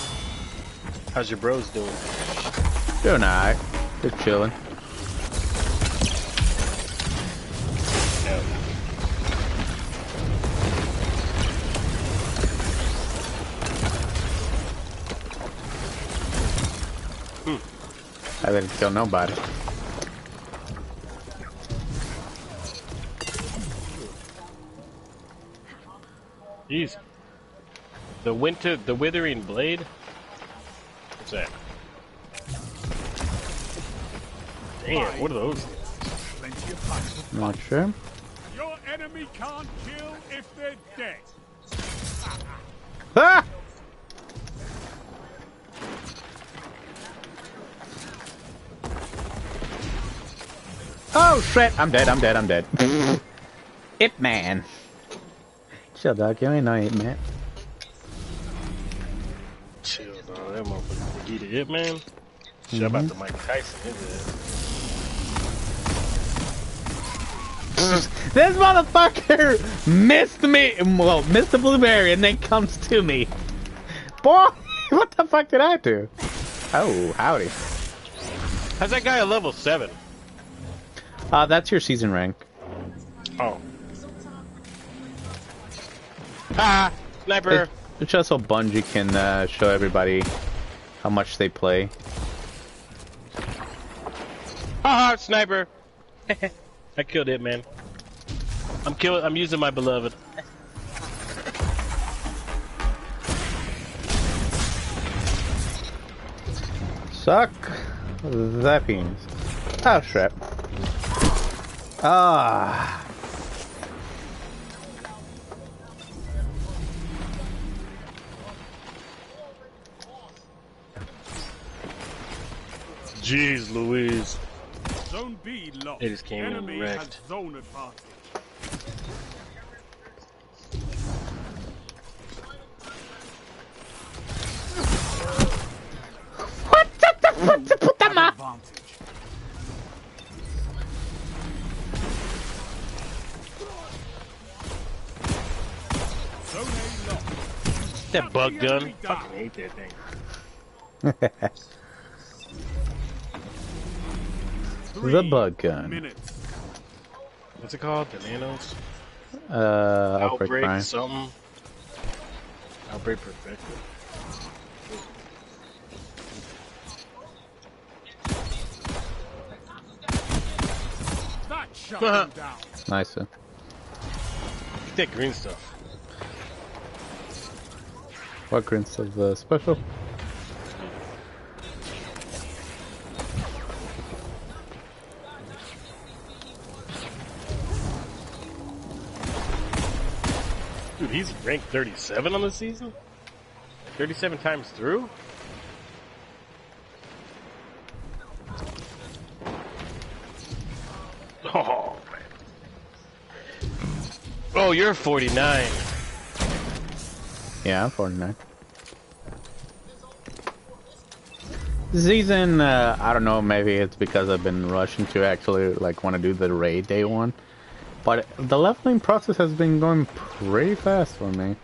How's your bros doing? Doing alright. They're chilling. I didn't kill nobody. Jeez. The winter, the withering blade. What's that? Damn, what are those? Plenty of time. to Not sure. Your enemy can't kill if they're dead. Ah! Oh shit! I'm dead. I'm dead. I'm dead. It man. Chill, dog. You ain't no it man. Chill, dog. That motherfucker eat it, man. Shit about the mm-hmm. Mike Tyson, is This motherfucker missed me. Well, missed the blueberry and then comes to me. Boy, what the fuck did I do? Oh, howdy. How's that guy a level 7? Uh, that's your season rank. Oh. Ah! Sniper! It, it's just so Bungie can uh, show everybody how much they play. Haha, sniper! I killed it, man. I'm kill I'm using my beloved. Suck that penis. Oh, shit. Ah. Jeez Louise. Zone B lost. They just came in Enemy wrecked. has zone advantage. What the fuck? To put them up? That bug gun. Fucking hate that thing. The bug gun. Minutes. What's it called? The nanos? Uh, Outbreak Outbreak Prime. something. Outbreak perfected. That shut them down. Nice. uh. Get that green stuff. What grins of the special? Dude, he's ranked 37 on the season? 37 times through? Oh, man. Oh, you're 49. Yeah, 49. Season, uh, I don't know, maybe it's because I've been rushing to actually, like, want to do the raid day one. But the leveling process has been going pretty fast for me.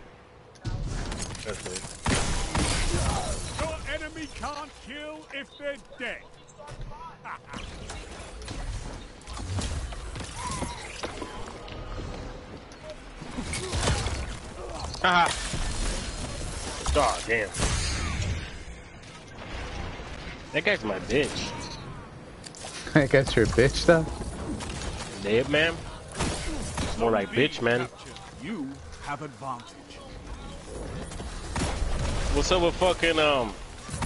Your enemy can't kill if they're dead. Haha. Oh, damn. That guy's my bitch. I guess you're a bitch, though. Dead man? More like bitch, man. You have advantage. What's up with fucking, um,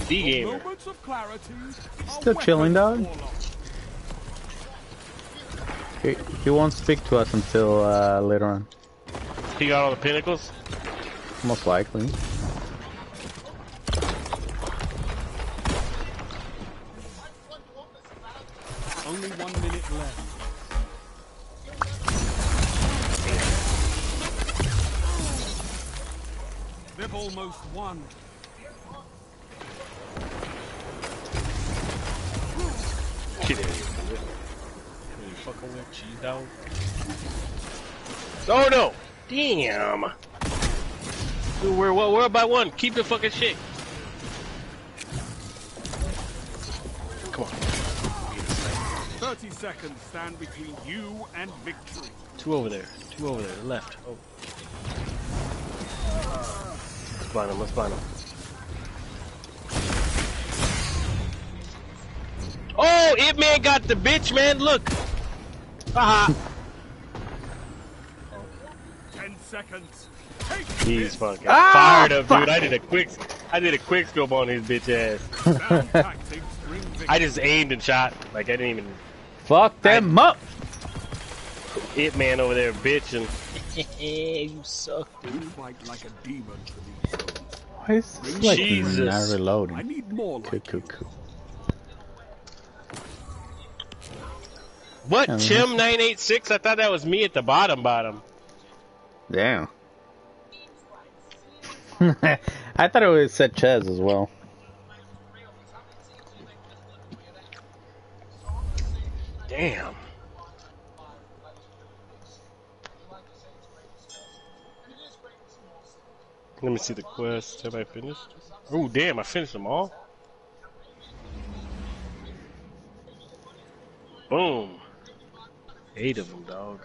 D-Gamer? Moments of clarity. are Still chilling, weapons dog? He, he won't speak to us until uh, later on. He got all the pinnacles? Most likely. By one. Keep the fucking shit. Come on. 30 seconds stand between you and victory. Two over there. Two over there. Left. Oh. Let's blind him. Let's blind him. Oh, it man got the bitch, man. Look. Haha. 10 seconds. Take He's fucking Ah, fired up, fuck. dude. I did a quick, I did a quick scope on his bitch ass. Sound tactics bring victory. I just aimed and shot. Like I didn't even. Fuck them up! It man over there bitching. you suck, You fight like a demon for these. Why is this like Jesus. not I reloading? need more like cool, you. cool. What? Yeah, Chim nine eight six? I thought that was me at the bottom bottom. Damn. I thought it was said Ches as well. Damn. Let me see the quest. Have I finished? Oh damn! I finished them all. Boom. Eight of them, dog.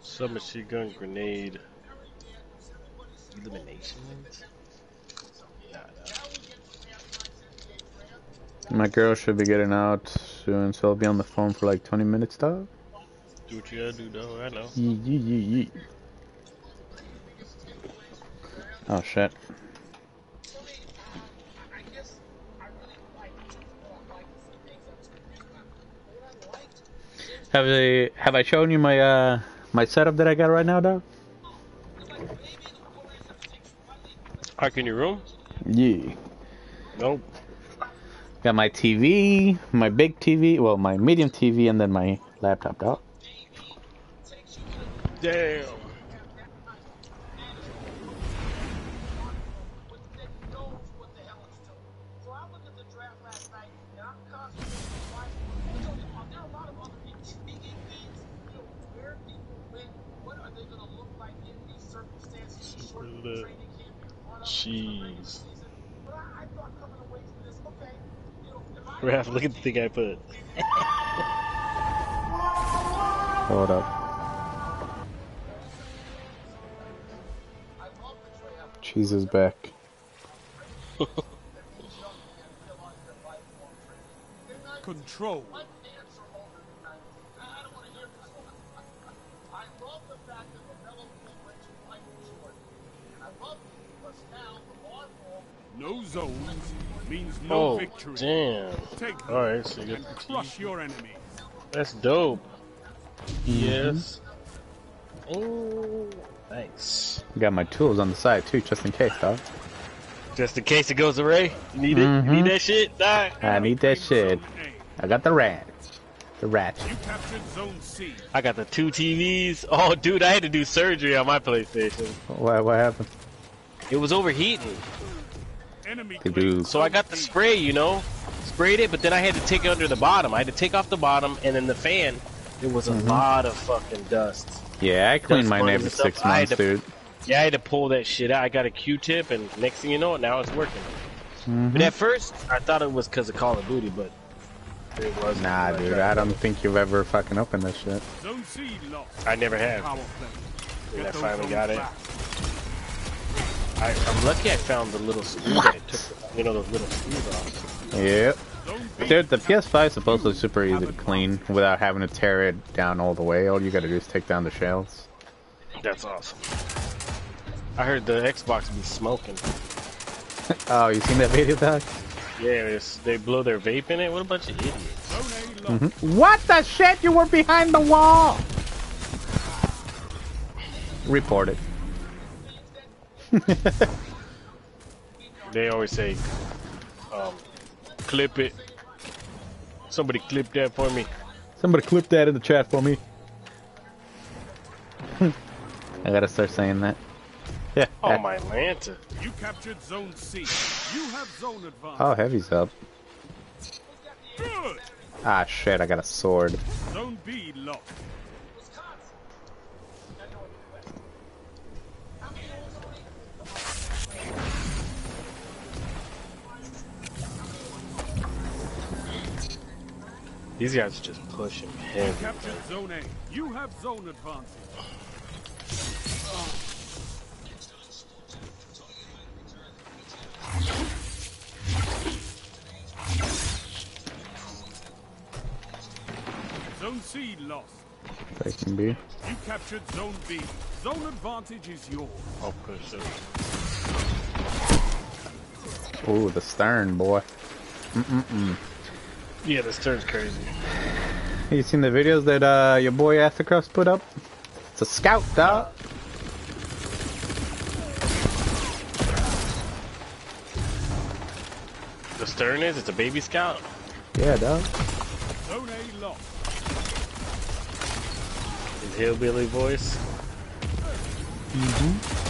Submachine gun grenade. Elimination ones? Nah, nah. My girl should be getting out soon, so I'll be on the phone for like 20 minutes, dog. Do what you gotta do, dog. I know. Yee, yee, yee, yee. Oh shit. Have they have I shown you my uh my setup that I got right now, dog? Arc in your room? Yeah. Nope. Got my TV, my big TV, well my medium TV and then my laptop, dog. Damn. look at the thing I put. Hold up. Cheese is back. Control. No zones means no Oh, victory. damn. Take them Alright, so you and got the crush your enemies. That's dope. Yes. Oh, nice. Got my tools on the side too, just in case, dog. Just in case it goes away. You need it? You Mhm. need that shit? Die. I need that shit. I got the rat. The rat. You captured Zone C. I got the two TVs. Oh, dude, I had to do surgery on my PlayStation. What what happened? It was overheating. Enemy They do. So I got the spray, you know, sprayed it, but then I had to take it under the bottom. I had to take off the bottom, and then the fan. It was a lot of fucking dust. Yeah, I cleaned Dust mine bunnies every six months, to- dude. Yeah, I had to pull that shit out. I got a Q-tip, and next thing you know, now it's working. Mm-hmm. But at first, I thought it was because of Call of Duty, but it wasn't. Nah, dude, I don't think you've ever fucking opened this shit. Zone C lost. I never have. And I finally got it. I, I'm lucky I found the little screw that took, you know, those little screws off. Yep. Dude, the PS5 is supposedly super easy to clean without having to tear it down all the way. All you gotta do is take down the shells. That's awesome. I heard the Xbox be smoking. Oh, you seen that video, Doc? Yeah, it's, they blow their vape in it. What a bunch of idiots. A lost. What the shit? You were behind the wall! Report it. They always say, um, clip it. Somebody clip that for me. Somebody clip that in the chat for me. I gotta start saying that. Yeah. Oh my Lanta. You captured Zone C. You have zone advantage. Oh, heavy's up. Good. Ah, shit, I got a sword. Zone B lost. These guys are just pushing heavy. Captured Zone A. You have zone advantage. Zone C lost. They can be. You captured Zone B. Zone advantage is yours. I'll push it. Ooh, the stern, boy. Yeah, this stern's crazy. You seen the videos that uh, your boy Aztecross put up? It's a scout, dog. The stern is? It's a baby scout? Yeah, dog. Zone A lost. His hillbilly voice. What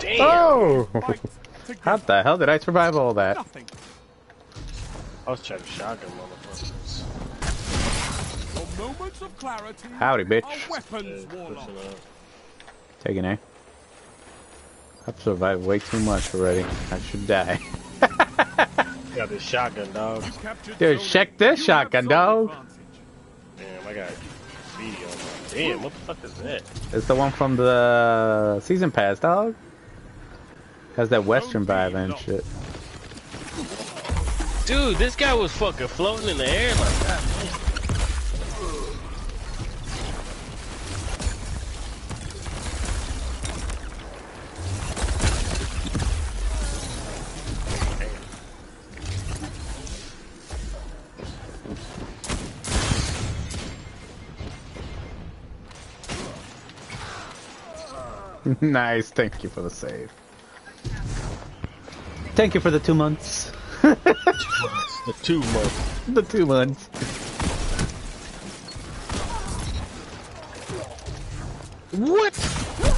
Damn. Oh! How the hell did I survive all that? Nothing. I was trying to shotgun motherfuckers. Your moments of clarity Howdy, bitch. weapons, Yeah, Warlock. pushing up. Taking A. I've survived way too much already. I should die. Got this shotgun, dog. Dude, check this You shotgun, have dog. advantage. Damn, I got speedy on my. Damn, what the fuck is that? It's the one from the season pass, dog. Has that western vibe and shit. Dude, this guy was fucking floating in the air like that. nice, thank you for the save. Thank you for the two months. The two months. the two months. What?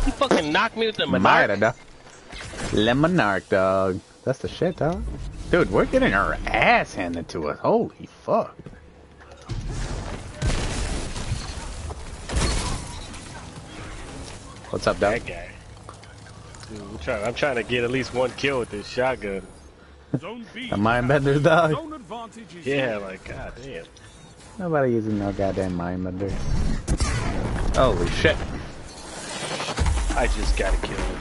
You fucking knocked me with the monarch? dog. Le Monarque, dog. That's the shit, dog. Dude, we're getting our ass handed to us. Holy fuck. What's up, dog? That guy. Dude, I'm trying, I'm trying to get at least one kill with this shotgun. Zone B. The mind dog. Zone advantage is Yeah, yours. like, god damn. Nobody using no goddamn mind bender. Holy shit. I just gotta kill him.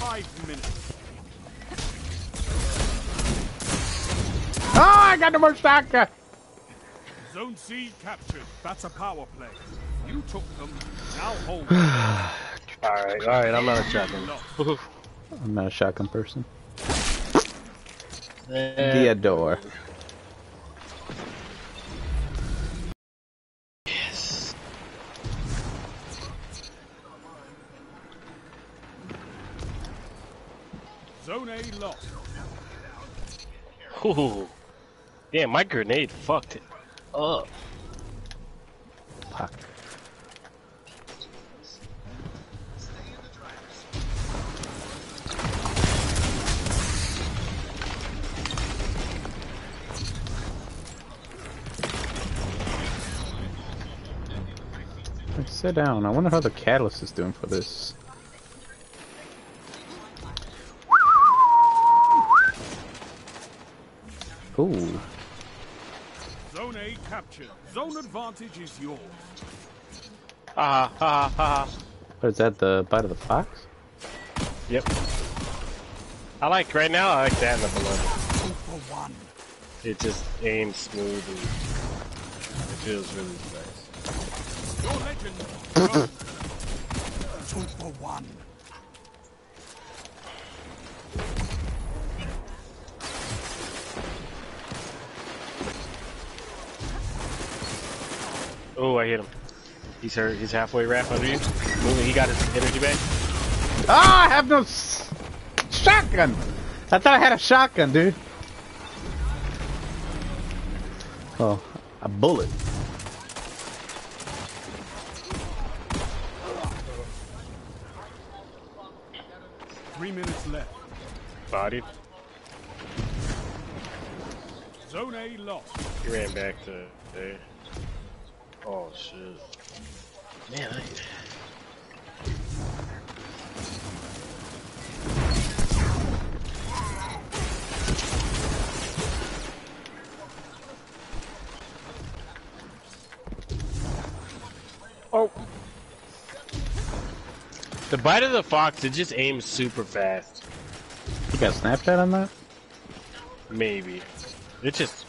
Five minutes. Oh, I got the more shotgun. Zone C captured. That's a power play. You took them. Now hold. Alright, alright, I'm not a shotgun. I'm not a shotgun person. Eh, Theodore. Yes. Zone A lost. Ooh. Damn, my grenade fucked it up. Fuck. Sit down. I wonder how the catalyst is doing for this. Ooh. Zone A captured. Zone advantage is yours. Ha ha ha ha. What is that, the bite of the fox? Yep. I like, right now, I like that in the below. Two for one. It just aims smooth and it feels really nice. Your legend. Two for one. Oh, I hit him. He's hurt. He's halfway wrapped under you. Moving. He got his energy back. Ah, I have no s- shotgun. I thought I had a shotgun, dude. Oh, a bullet. Three minutes left. Bodied. Zone A lost. He ran back to there. Oh shit. Man, I. Oh. The bite of the fox, it just aims super fast. You got Snapchat on that? Maybe. It just.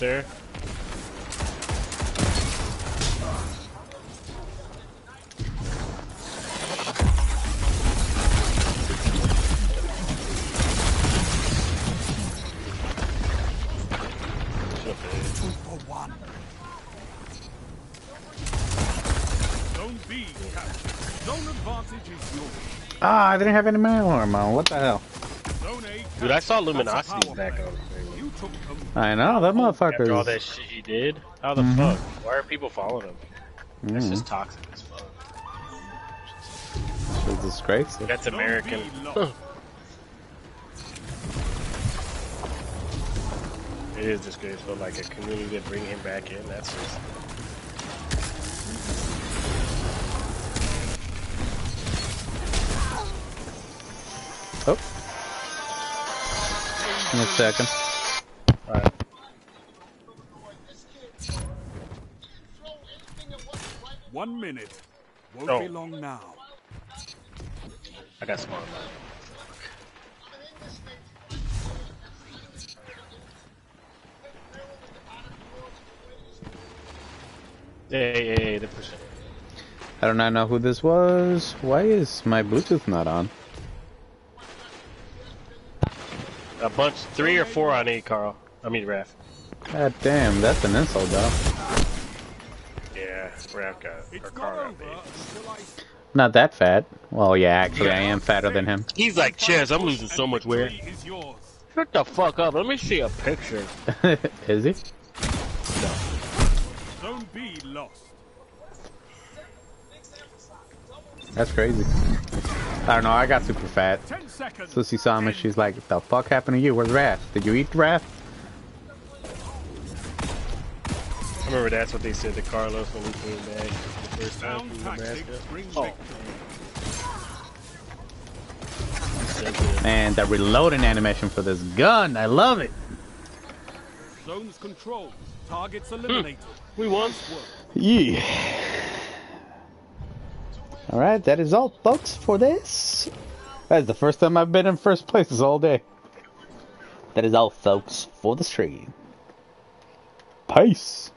Yours. Ah, I didn't have any mail armor. What the hell? Dude, I saw captured. That's a Luminosity's back play. on the thing. You took them. I know that After all that shit he did? How the Mhm. fuck? Why are people following him? That's Mm, just toxic as fuck. it's disgraceful. That's American. It is disgraceful, like a community to bring him back in. That's just. Oh. In a second. Alright. One minute. Won't Oh. be long now. I got smart. Hey, hey, hey, they're pushing. I do not know who this was. Why is my Bluetooth not on? A bunch, three or four on E, Carl. I mean, Raph. God damn, that's an insult, though. Yeah, Raph got, It's or not Carl got over beat. until I Not that fat. Well, yeah, actually, I am fatter than him. He's like, Chaz, I'm losing so much weight. victory is yours. Shut the fuck up. Let me see a picture. is he? No. Zone B lost. That's crazy. I don't know, I got super fat. Ten seconds. So she saw me, she's like, the fuck happened to you? Where's Raph? Did you eat Raph? Remember that's what they said to Carlos when he came back the first time Sound from tactics Nebraska. Oh. victory. Sensitive. And the reloading animation for this gun, I love it. Zones controlled. Targets hmm. eliminated. We won. Yeah. Alright, that is all, folks, for this. That's the first time I've been in first places all day. That is all, folks, for the stream. Peace.